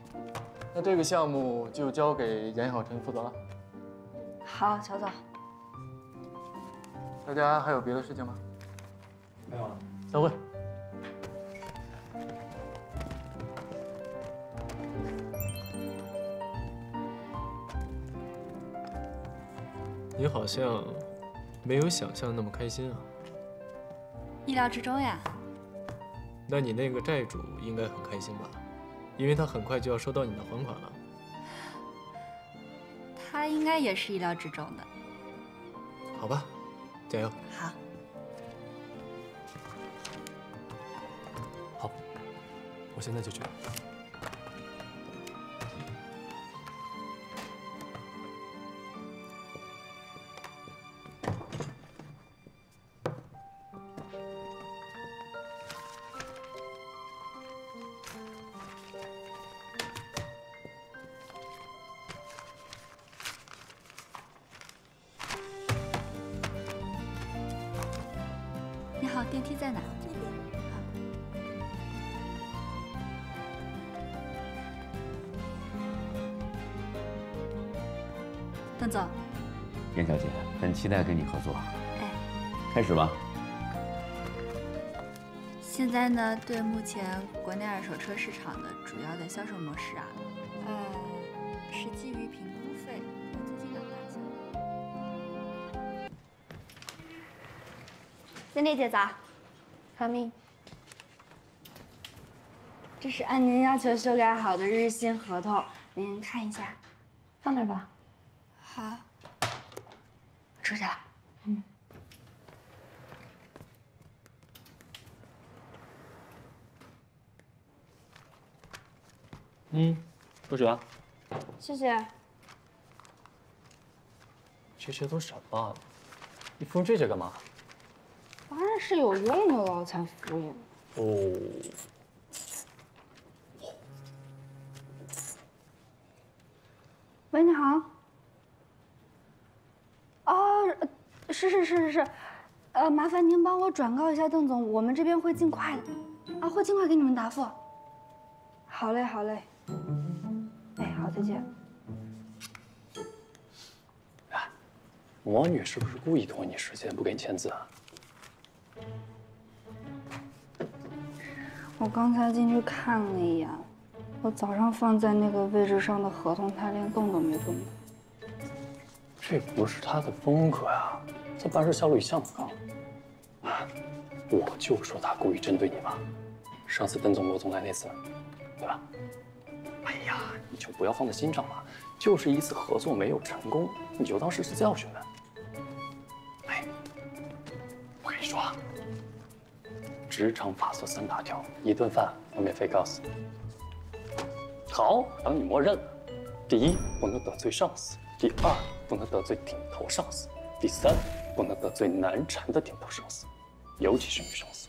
那这个项目就交给严小晨负责了。好，乔总。大家还有别的事情吗？没有了。散会。你好像没有想象那么开心啊。意料之中呀。那你那个债主应该很开心吧？因为他很快就要收到你的还款了。他应该也是意料之中的。好吧，加油。好。好，我现在就去。电梯在哪？这边。邓总，严小姐，很期待跟你合作。哎，开始吧。现在呢，对目前国内二手车市场的主要的销售模式啊，Cindy 姐早，Come in。这是按您要求修改好的日薪合同，您看一下，放那儿吧。好。出去了。嗯。嗯，不许啊！谢谢。这些都什么？你敷这些干嘛？是有用的了才敷衍。哦。喂，你好。哦，是是是是是，呃，麻烦您帮我转告一下邓总，我们这边会尽快的，啊，会尽快给你们答复。好嘞，好嘞。哎，好，再见。魔女是不是故意拖你时间，不给你签字啊？我刚才进去看了一眼，我早上放在那个位置上的合同，他连动都没动过。这不是他的风格呀，他办事效率一向不高。我就说他故意针对你吧，上次邓总、罗总来那次，对吧？哎呀，你就不要放在心上嘛，就是一次合作没有成功，你就当是次教训呗。职场法则三大条，一顿饭我免费告诉你。好，等你默认了。第一，不能得罪上司；第二，不能得罪顶头上司；第三，不能得罪难缠的顶头上司，尤其是女上司。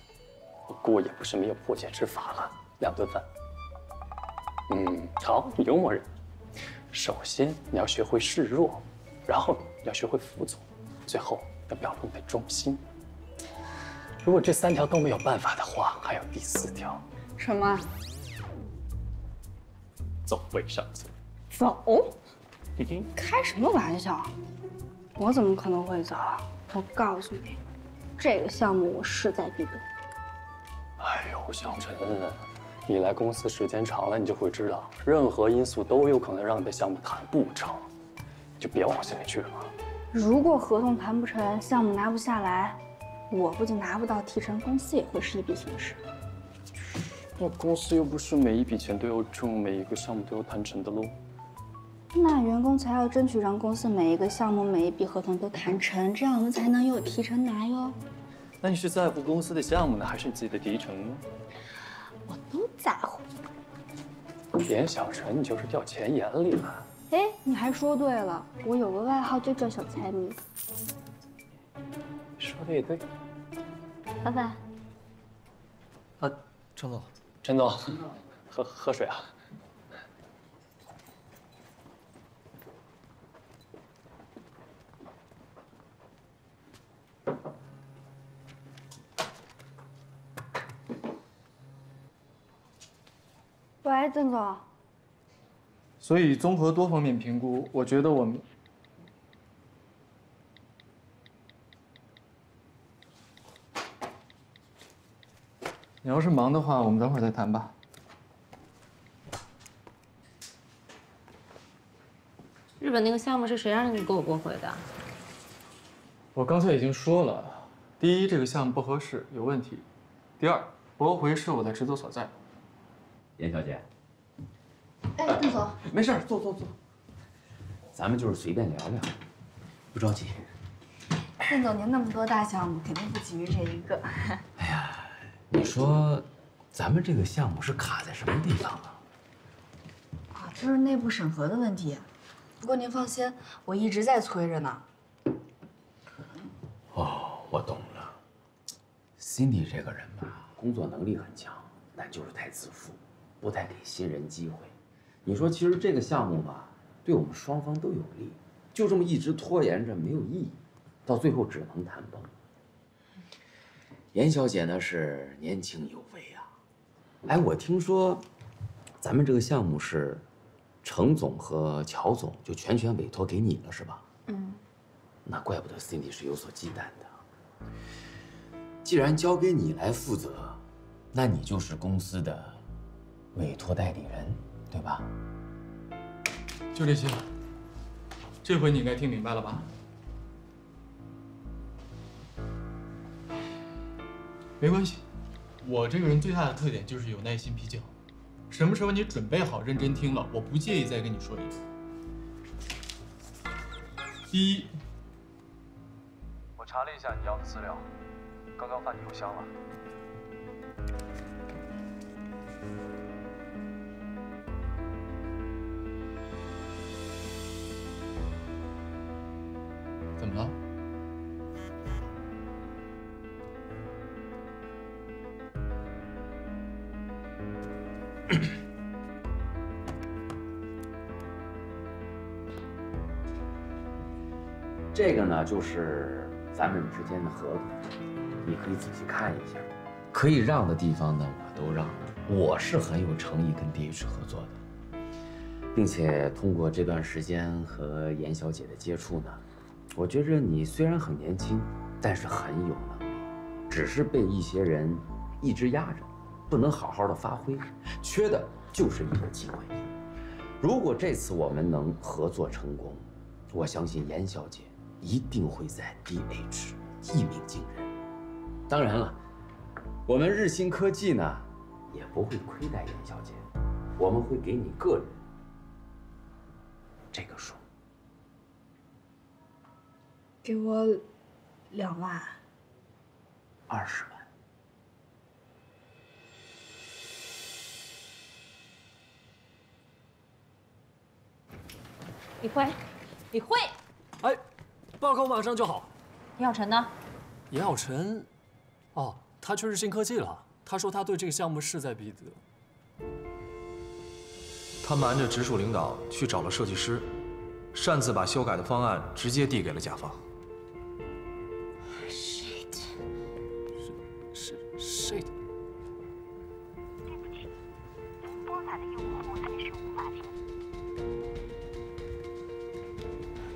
不过也不是没有破解之法了，两顿饭。嗯，好，你又默认。首先你要学会示弱，然后你要学会服从，最后要表露你的忠心。如果这三条都没有办法的话，还有第四条，什么？走位上策。走？开什么玩笑？我怎么可能会走？我告诉你，这个项目我势在必得。哎呦，小陈，你来公司时间长了，你就会知道，任何因素都有可能让你的项目谈不成，你就别往心里去了。如果合同谈不成，项目拿不下来，我不仅拿不到提成，公司也会是一笔损失。那公司又不是每一笔钱都要挣，每一个项目都要谈成的喽。那员工才要争取让公司每一个项目、每一笔合同都谈成，这样我们才能有提成拿哟。那你是在乎公司的项目呢，还是你自己的提成呢？我都在乎。严小晨，你就是掉钱眼里了。哎，你还说对了，我有个外号就叫小财迷。说的也对。老板。啊，陈总，陈总，喝喝水啊。喂，郑总。所以综合多方面评估，我觉得我们你要是忙的话，我们等会儿再谈吧。日本那个项目是谁让你给我驳回的？我刚才已经说了，第一，这个项目不合适，有问题；第二，驳回是我的职责所在。严小姐，哎，邓总，没事，坐坐坐。咱们就是随便聊聊，不着急。邓总，您那么多大项目，肯定不急于这一个。你说，咱们这个项目是卡在什么地方了？啊，就是内部审核的问题。不过您放心，我一直在催着呢。哦，我懂了。Cindy 这个人吧，工作能力很强，但就是太自负，不太给新人机会。你说，其实这个项目吧，对我们双方都有利，就这么一直拖延着没有意义，到最后只能谈崩。严小姐呢是年轻有为啊，哎，我听说，咱们这个项目是，程总和乔总就全权委托给你了，是吧？嗯。那怪不得 Cindy 是有所忌惮的。既然交给你来负责，那你就是公司的委托代理人，对吧？就这些，这回你应该听明白了吧？没关系，我这个人最大的特点就是有耐心、脾气好。什么时候你准备好、认真听了，我不介意再跟你说一次。第一，我查了一下你要的资料，刚刚发你邮箱了。怎么了？这个呢，就是咱们之间的合同，你可以仔细看一下。可以让的地方呢，我都让了。我是很有诚意跟 DH 合作的，并且通过这段时间和严小姐的接触呢，我觉着你虽然很年轻，但是很有能力，只是被一些人一直压着，不能好好的发挥，缺的就是一个机会。如果这次我们能合作成功，我相信严小姐一定会在 DH 一鸣惊人。当然了，我们日新科技呢，也不会亏待严小姐，我们会给你个人这个数。给我两万。二十万。李辉，李辉，哎，报告马上就好。严小晨呢？严小晨，哦，他去日新科技了。他说他对这个项目势在必得。他瞒着直属领导去找了设计师，擅自把修改的方案直接递给了甲方。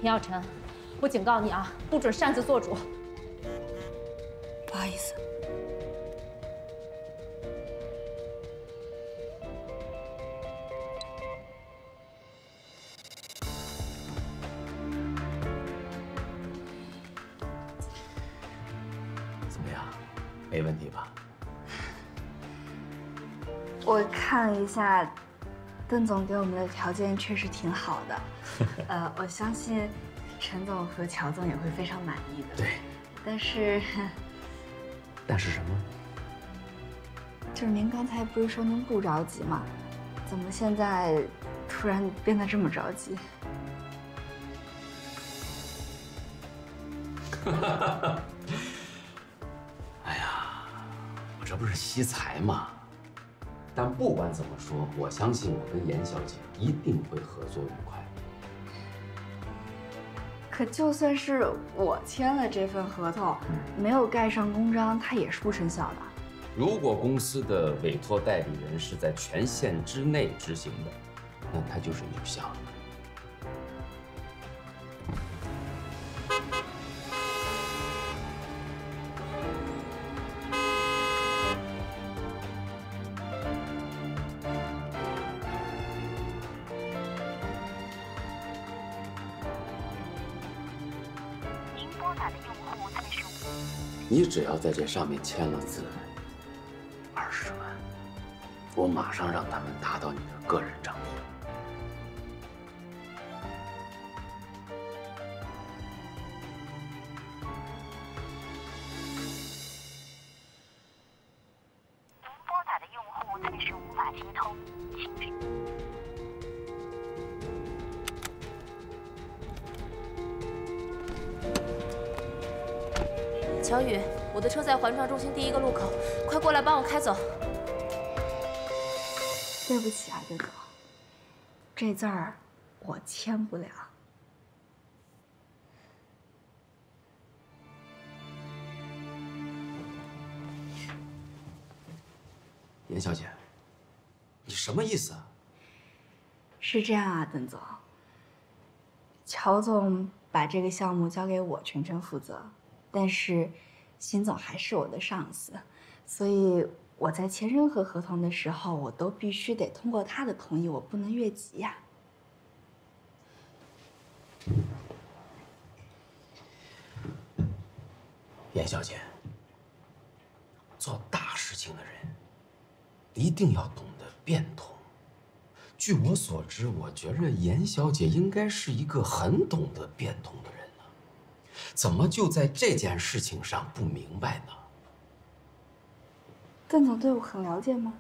严小晨，我警告你啊，不准擅自做主。不好意思。怎么样？没问题吧？我看了一下，邓总给我们的条件确实挺好的，呃，我相信陈总和乔总也会非常满意的。对，但是，但是什么？就是您刚才不是说您不着急吗？怎么现在突然变得这么着急？哎呀，我这不是惜才吗？但不管怎么说，我相信我跟严小姐一定会合作愉快。可就算是我签了这份合同，没有盖上公章，它也是不生效的。如果公司的委托代理人是在权限之内执行的，那它就是有效的。你只要在这上面签了字，二十万，我马上让他们打到你的个人账户。这字儿我签不了。严小姐，你什么意思啊？是这样啊，邓总。乔总把这个项目交给我全权负责，但是辛总还是我的上司，所以我在签任何合同的时候，我都必须得通过他的同意，我不能越级呀。严小姐，做大事情的人一定要懂得变通。据我所知，我觉着严小姐应该是一个很懂得变通的人呢，怎么就在这件事情上不明白呢？邓总对我很了解吗？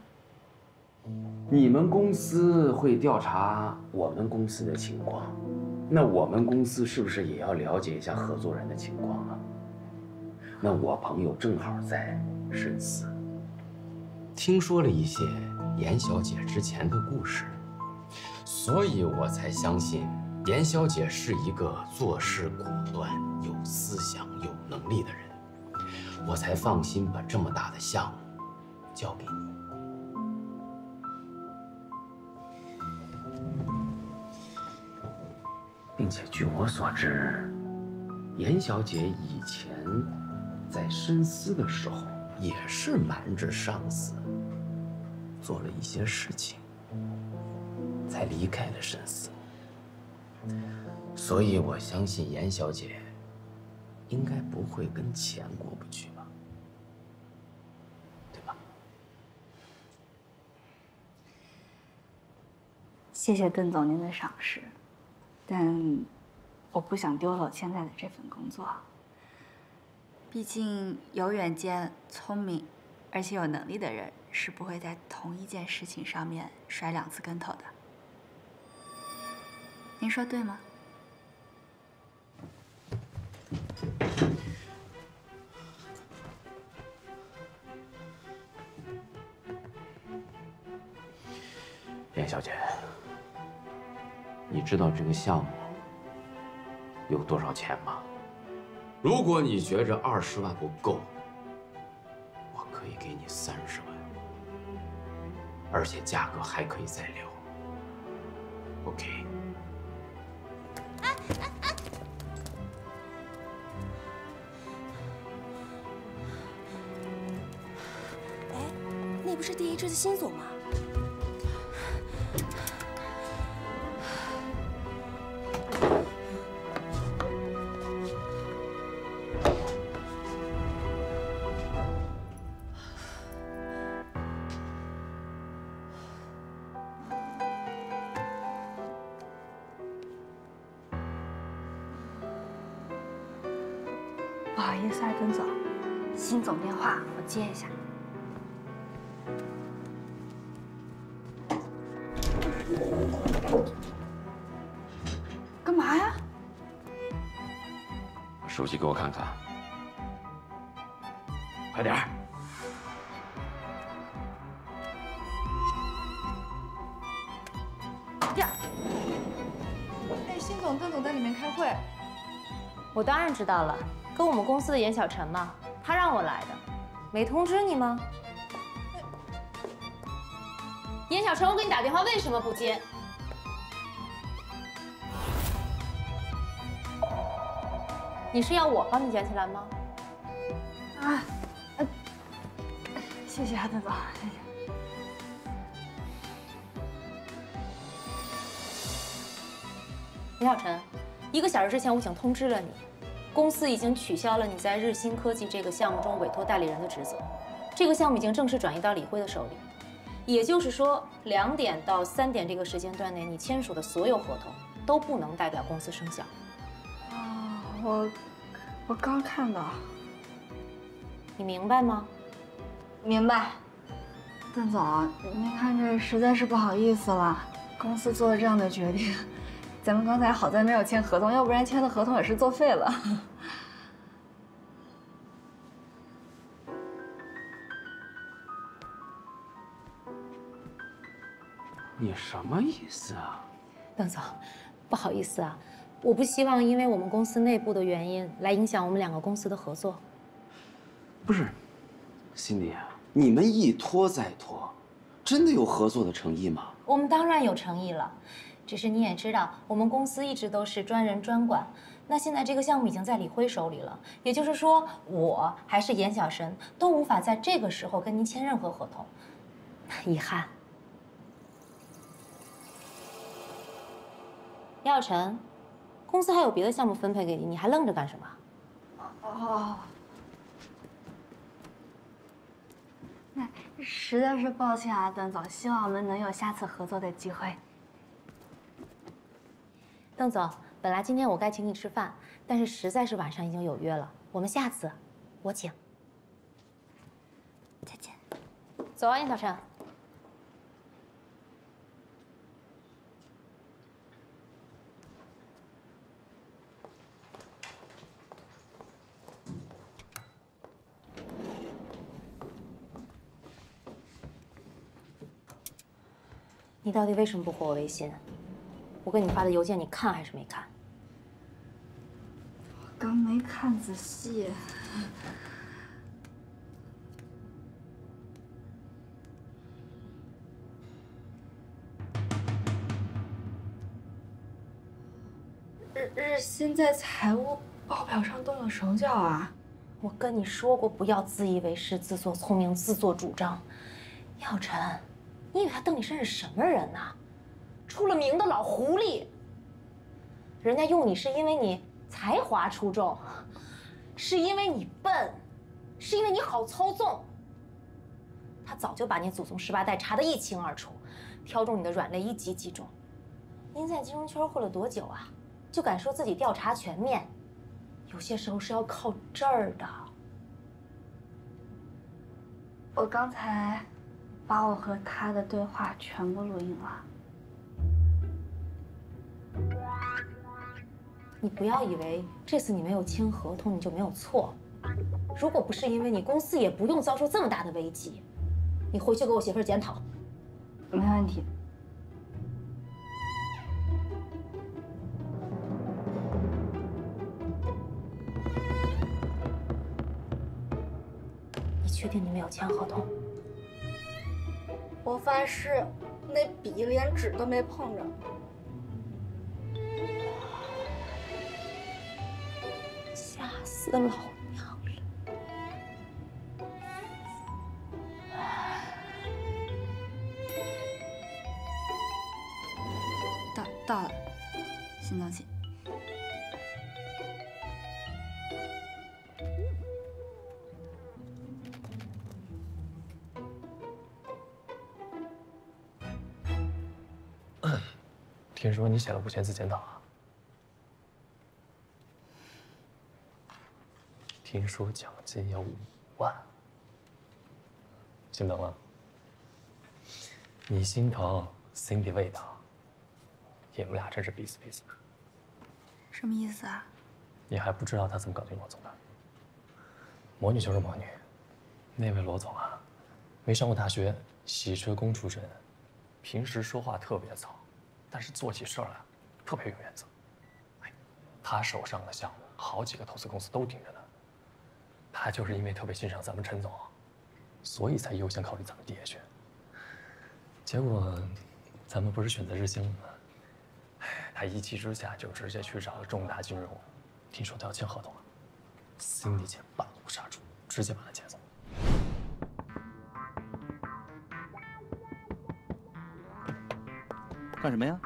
你们公司会调查我们公司的情况，那我们公司是不是也要了解一下合作人的情况啊？那我朋友正好在深思，听说了一些严小姐之前的故事，所以我才相信严小姐是一个做事果断、有思想、有能力的人，我才放心把这么大的项目交给你。并且据我所知，严小姐以前在深思的时候，也是瞒着上司做了一些事情，才离开了深思。所以我相信严小姐应该不会跟钱过不去吧？对吧谢谢邓总您的赏识，但我不想丢了我现在的这份工作。毕竟有远见、聪明，而且有能力的人是不会在同一件事情上面摔两次跟头的。您说对吗？严小姐，你知道这个项目有多少钱吗？如果你觉着二十万不够，我可以给你三十万，而且价格还可以再聊。OK。哎哎哎！哎那不是第一支的新总吗？我当然知道了，跟我们公司的严小晨嘛，他让我来的，没通知你吗？严小晨，我给你打电话，为什么不接？你是要我帮你捡起来吗？啊，呃，谢谢啊，邓总，谢谢。严小晨，一个小时之前我已经通知了你，公司已经取消了你在日新科技这个项目中委托代理人的职责，这个项目已经正式转移到李辉的手里。也就是说，两点到三点这个时间段内，你签署的所有合同都不能代表公司生效。啊，我我刚看到。你明白吗？明白。邓总，您看这实在是不好意思了，公司做了这样的决定，咱们刚才好在没有签合同，要不然签的合同也是作废了。你什么意思啊？邓总，不好意思啊，我不希望因为我们公司内部的原因来影响我们两个公司的合作。不是，辛迪，你们一拖再拖，真的有合作的诚意吗？我们当然有诚意了，只是你也知道，我们公司一直都是专人专管。那现在这个项目已经在李辉手里了，也就是说，我还是严小神都无法在这个时候跟您签任何合同，遗憾。姚晨，公司还有别的项目分配给你，你还愣着干什么？哦，那实在是抱歉啊，段总，希望我们能有下次合作的机会。邓总，本来今天我该请你吃饭，但是实在是晚上已经有约了，我们下次我请。再见。走啊，严小晨。你到底为什么不回我微信？我给你发的邮件，你看还是没看？我刚没看仔细。日日新在财务报表上动了手脚啊！我跟你说过，不要自以为是、自作聪明、自作主张。耀晨，你以为他邓丽珊是什么人呐？出了名的老狐狸。人家用你是因为你才华出众，是因为你笨，是因为你好操纵。他早就把你祖宗十八代查得一清二楚，挑中你的软肋一击即中。您在金融圈混了多久啊？就敢说自己调查全面？有些时候是要靠这儿的。我刚才把我和他的对话全部录音了。你不要以为这次你没有签合同，你就没有错。如果不是因为你，公司也不用遭受这么大的危机。你回去给我写份检讨。没问题。你确定你没有签合同？我发誓，那笔连纸都没碰着。死老娘了！到到了，先道歉。听说你写了五千字检讨啊？听说奖金要五万，心疼了？你心疼，Cindy 胃疼，你们俩真是彼此彼此。什么意思啊？你还不知道他怎么搞定罗总的？魔女就是魔女，那位罗总啊，没上过大学，洗车工出身，平时说话特别糙，但是做起事儿来特别有原则。哎，他手上的项目，好几个投资公司都盯着呢。他就是因为特别欣赏咱们陈总，所以才优先考虑咱们 DH。结果，咱们不是选择日兴了吗？哎，他一气之下就直接去找了重大金融，听说他要签合同了。Cindy 姐半路杀出，直接把他接走。干什么呀？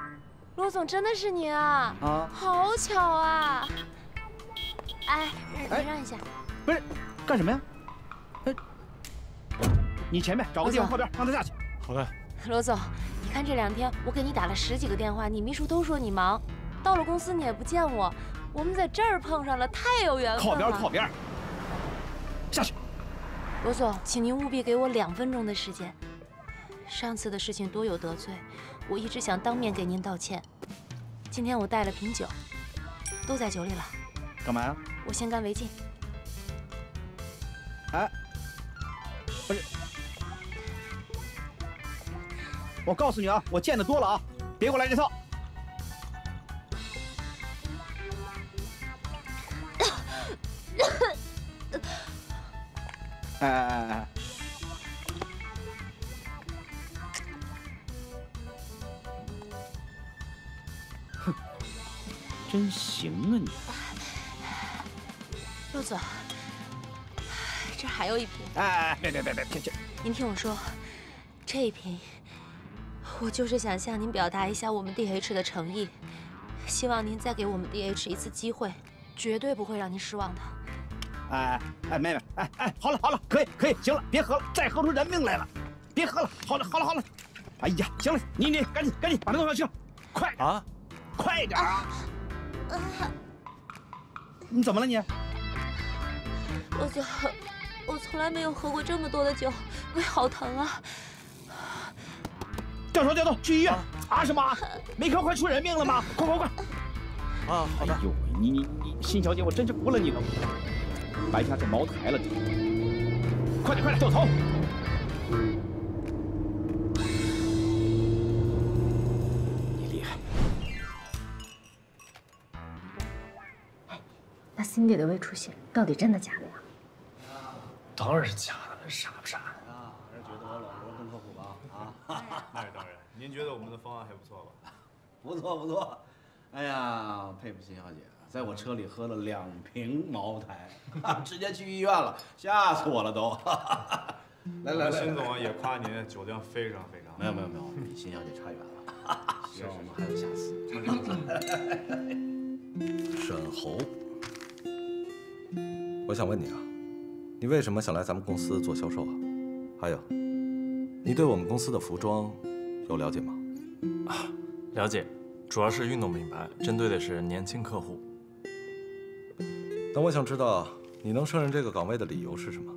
罗总，真的是您啊！啊，好巧啊！哎，哎让一下。不是，干什么呀？哎，你前面找个地方靠边，让他下去。好的。罗总，你看这两天我给你打了十几个电话，你秘书都说你忙，到了公司你也不见我，我们在这儿碰上了，太有缘分了。靠边，靠边。下去。罗总，请您务必给我两分钟的时间。上次的事情多有得罪，我一直想当面给您道歉。今天我带了瓶酒，都在酒里了。干嘛呀？我先干为敬。哎，不是，我告诉你啊，我见的多了啊，别给我来这套。哎哎哎哎！哼，真行啊你！陆总，这还有一瓶。哎哎，别别别别，这这，您听我说，这一瓶，我就是想向您表达一下我们 DH 的诚意，希望您再给我们 DH 一次机会，绝对不会让您失望的。哎哎，妹妹，哎哎，好了好了，可以可以，行了，别喝了，再喝出人命来了，别喝了，好了好了好了，哎呀，行了，你你赶紧赶紧把那东西去，快啊，快点啊！你怎么了你？陆总，我从来没有喝过这么多的酒，胃好疼啊！掉头，掉头，去医院！啊什么啊？没看快出人命了吗？快快快！啊，好的。哎呦，你你你，辛小姐，我真是服了你了，白瞎这茅台了，快点快点，掉头！你厉害。那 Cindy 的胃出血到底真的假的呀？当然是假的，傻不傻？啊，还是觉得我老婆更靠谱吧？啊，那是当然。您觉得我们的方案还不错吧？不错不错，哎呀，佩服辛小姐，在我车里喝了两瓶茅台，直接去医院了，吓死我了都。来来来，辛总啊也夸您酒量非常非常。没有没有没有，比辛小姐差远了。希望我们还有下次。沈侯，我想问你啊，你为什么想来咱们公司做销售啊？还有，你对我们公司的服装有了解吗？啊，了解，主要是运动品牌，针对的是年轻客户。那我想知道你能胜任这个岗位的理由是什么？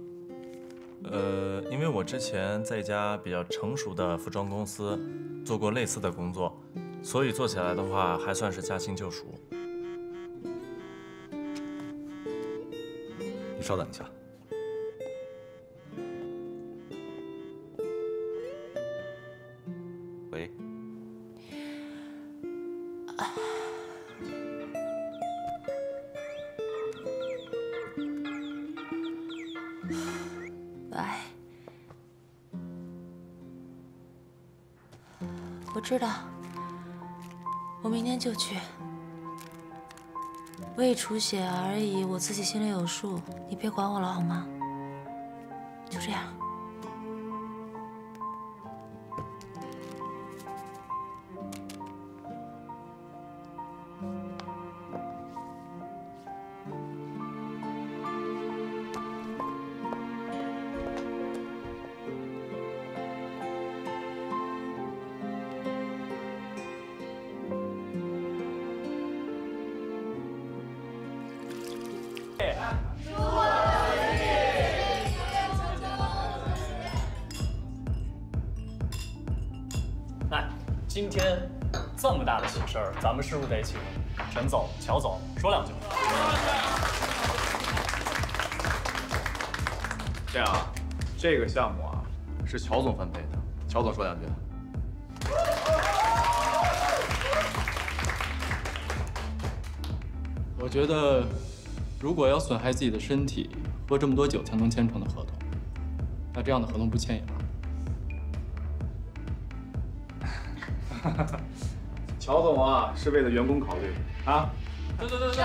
呃，因为我之前在一家比较成熟的服装公司做过类似的工作，所以做起来的话还算是驾轻就熟。你稍等一下。知道，我明天就去。胃出血而已，我自己心里有数，你别管我了好吗？咱们是不是得请陈总、乔总说两句？这样啊，这个项目啊是乔总分配的，乔总说两句。我觉得，如果要损害自己的身体，喝这么多酒才能签成的合同，那这样的合同不签也是为了员工考虑啊。对对对对，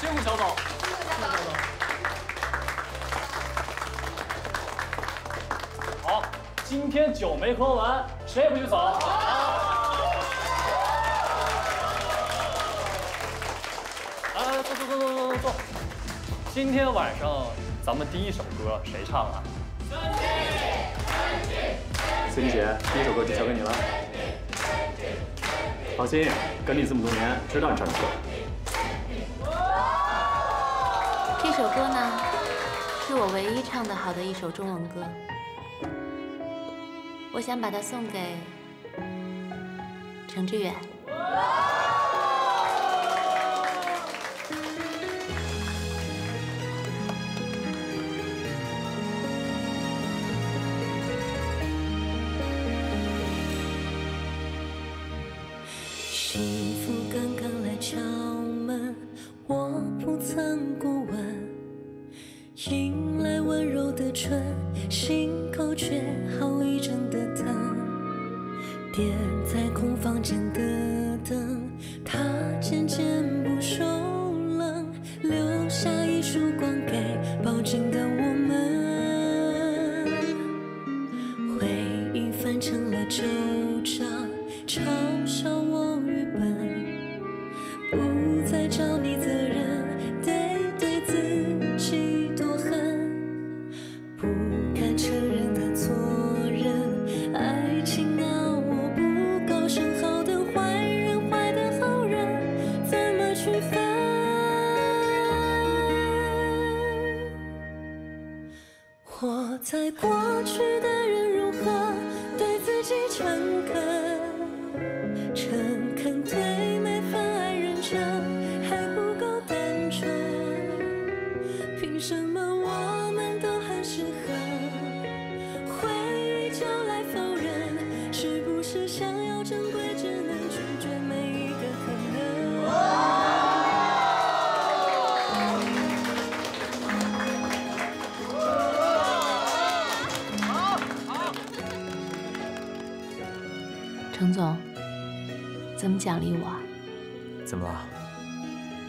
辛苦乔总。好，今天酒没喝完，谁也不许走。来来，坐坐坐坐坐坐坐。今天晚上咱们第一首歌谁唱啊？孙姐，第一首歌就交给你了。放心，跟你这么多年，知道你唱的歌。这首歌呢，是我唯一唱的好的一首中文歌。我想把它送给程志远。点在空房间的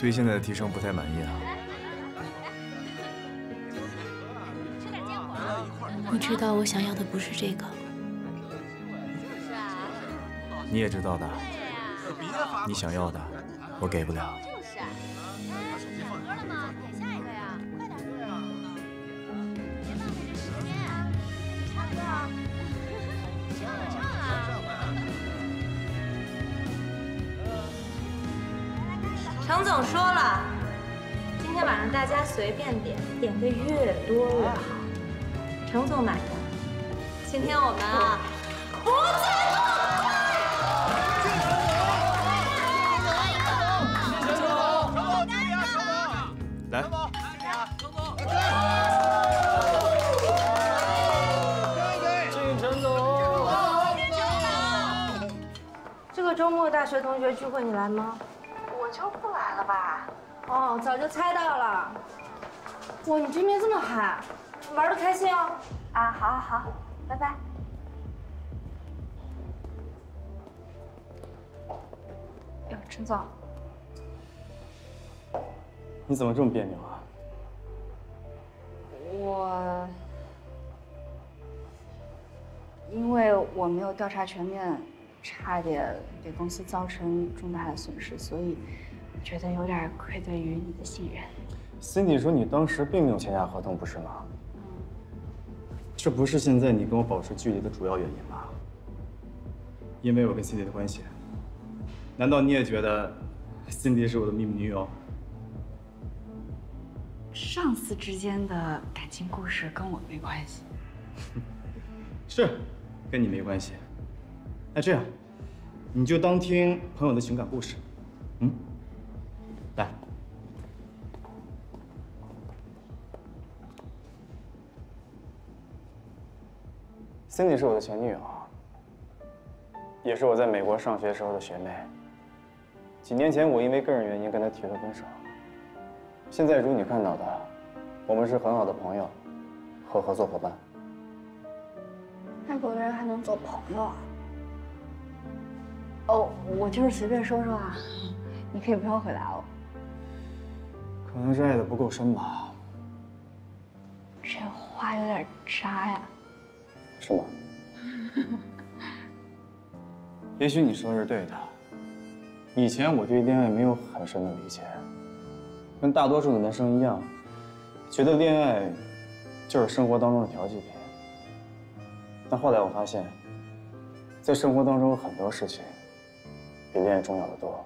对现在的提升不太满意啊？你知道我想要的不是这个。你也知道的，你想要的，我给不了。随便点，点的越多越好。程总买单。今天我们啊，不再来，敬陈总。这个周末大学同学聚会你来吗？我就不来了吧。哦，早就猜到了。哇，你今天这么嗨，玩的开心哦。啊，好好好，拜拜。哟，陈总，你怎么这么别扭啊？我因为我没有调查全面，差点给公司造成重大的损失，所以觉得有点愧对于你的信任。Cindy 说你当时并没有签下合同，不是吗？这不是现在你跟我保持距离的主要原因吧？因为我跟 Cindy 的关系。难道你也觉得 Cindy 是我的秘密女友？上司之间的感情故事跟我没关系。是，跟你没关系。那这样，你就当听朋友的情感故事。嗯，Cindy 是我的前女友，也是我在美国上学时候的学妹。几年前，我因为个人原因跟她提了分手。现在如你看到的，我们是很好的朋友和合作伙伴。外国人还能做朋友啊？哦，我就是随便说说啊，你可以不用回答我。可能是爱的不够深吧。这话有点渣呀。是吗？也许你说的是对的。以前我对恋爱没有很深的理解，跟大多数的男生一样，觉得恋爱就是生活当中的调剂品。但后来我发现，在生活当中很多事情比恋爱重要的多。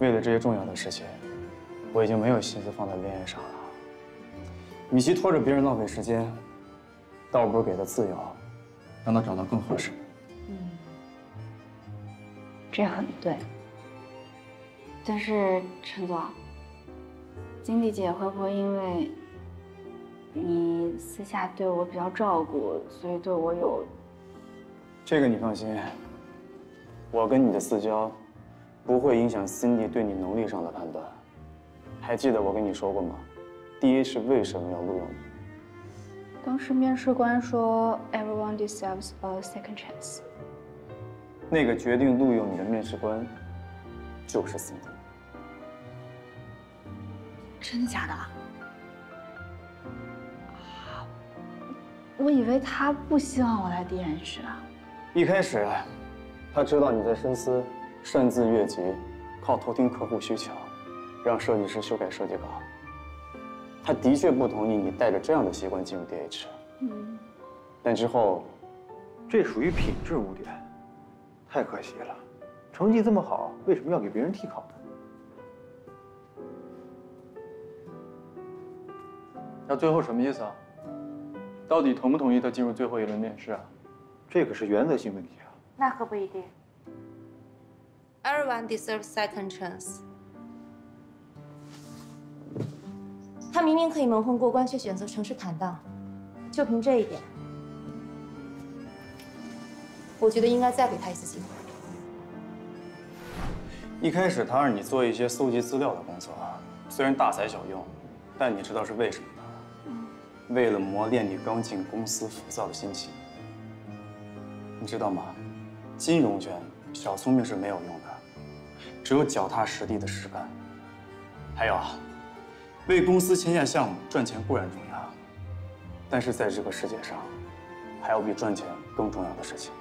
为了这些重要的事情。我已经没有心思放在恋爱上了。与其拖着别人浪费时间，倒不如给他自由，让他找到更合适的。嗯，这很对。但是陈总，经理姐会不会因为你私下对我比较照顾，所以对我有……这个你放心，我跟你的私交不会影响 Cindy 对你能力上的判断。还记得我跟你说过吗？DH 为什么要录用你？当时面试官说，Everyone deserves a second chance。那个决定录用你的面试官，就是 Cindy。真的假的？啊我以为他不希望我来 DH 啊。一开始，他知道你在深思，擅自越级，靠偷听客户需求。让设计师修改设计稿，他的确不同意你带着这样的习惯进入 DH。嗯，但之后，这属于品质污点，太可惜了。成绩这么好，为什么要给别人替考呢？那最后什么意思啊？到底同不同意他进入最后一轮面试啊？这可是原则性问题啊。那可不一定。Everyone deserves second chance。他明明可以蒙混过关，却选择诚实坦荡。就凭这一点，我觉得应该再给他一次机会。一开始他让你做一些搜集资料的工作，虽然大材小用，但你知道是为什么吗？为了磨练你刚进公司浮躁的心情。你知道吗？金融圈小聪明是没有用的，只有脚踏实地的实干。还有啊。为公司签下项目赚钱固然重要，但是在这个世界上，还有比赚钱更重要的事情。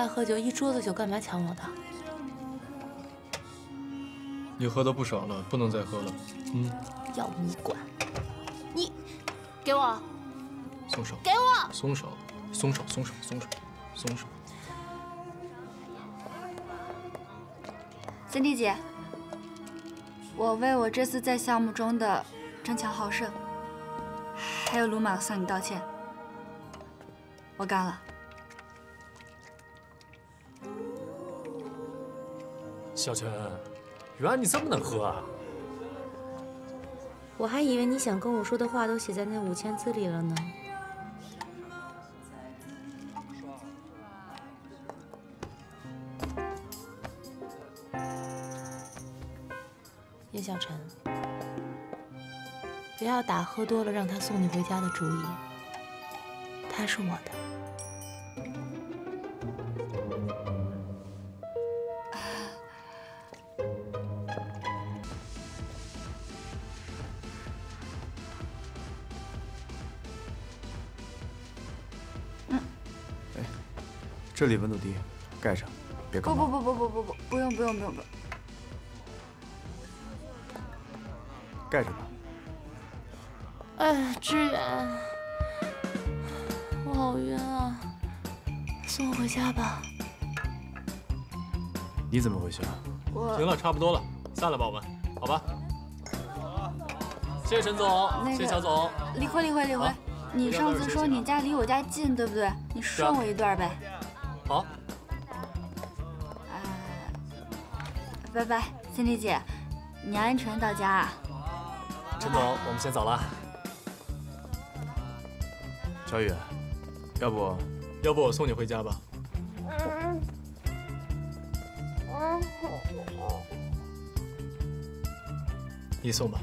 爱喝酒，一桌子酒干嘛抢我的？你喝的不少了，不能再喝了。嗯，要你管！你给我松手！给我松手！松手！松手！松手！松手三弟姐，我为我这次在项目中的争强好胜，还有鲁莽向你道歉。我干了。小陈，原来你这么能喝啊！我还以为你想跟我说的话都写在那五千字里了呢。叶小晨，不要打喝多了让他送你回家的主意，他是我的。这里温度低，盖上，别感冒。不不不不不不不，不用不用不用不用。盖着吧。哎，志远，我好晕啊，送我回家吧。你怎么回去啊？我行了，差不多了，散了吧，我们，好吧？谢谢陈总，谢谢小总。李辉李辉李辉，你上次说你家离我家近，对不对？你顺我一段呗。拜拜，心丽姐，你安全到家啊。陈总，我们先走了。小雨，要不要不我送你回家吧？你送吧。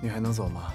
你还能走吗？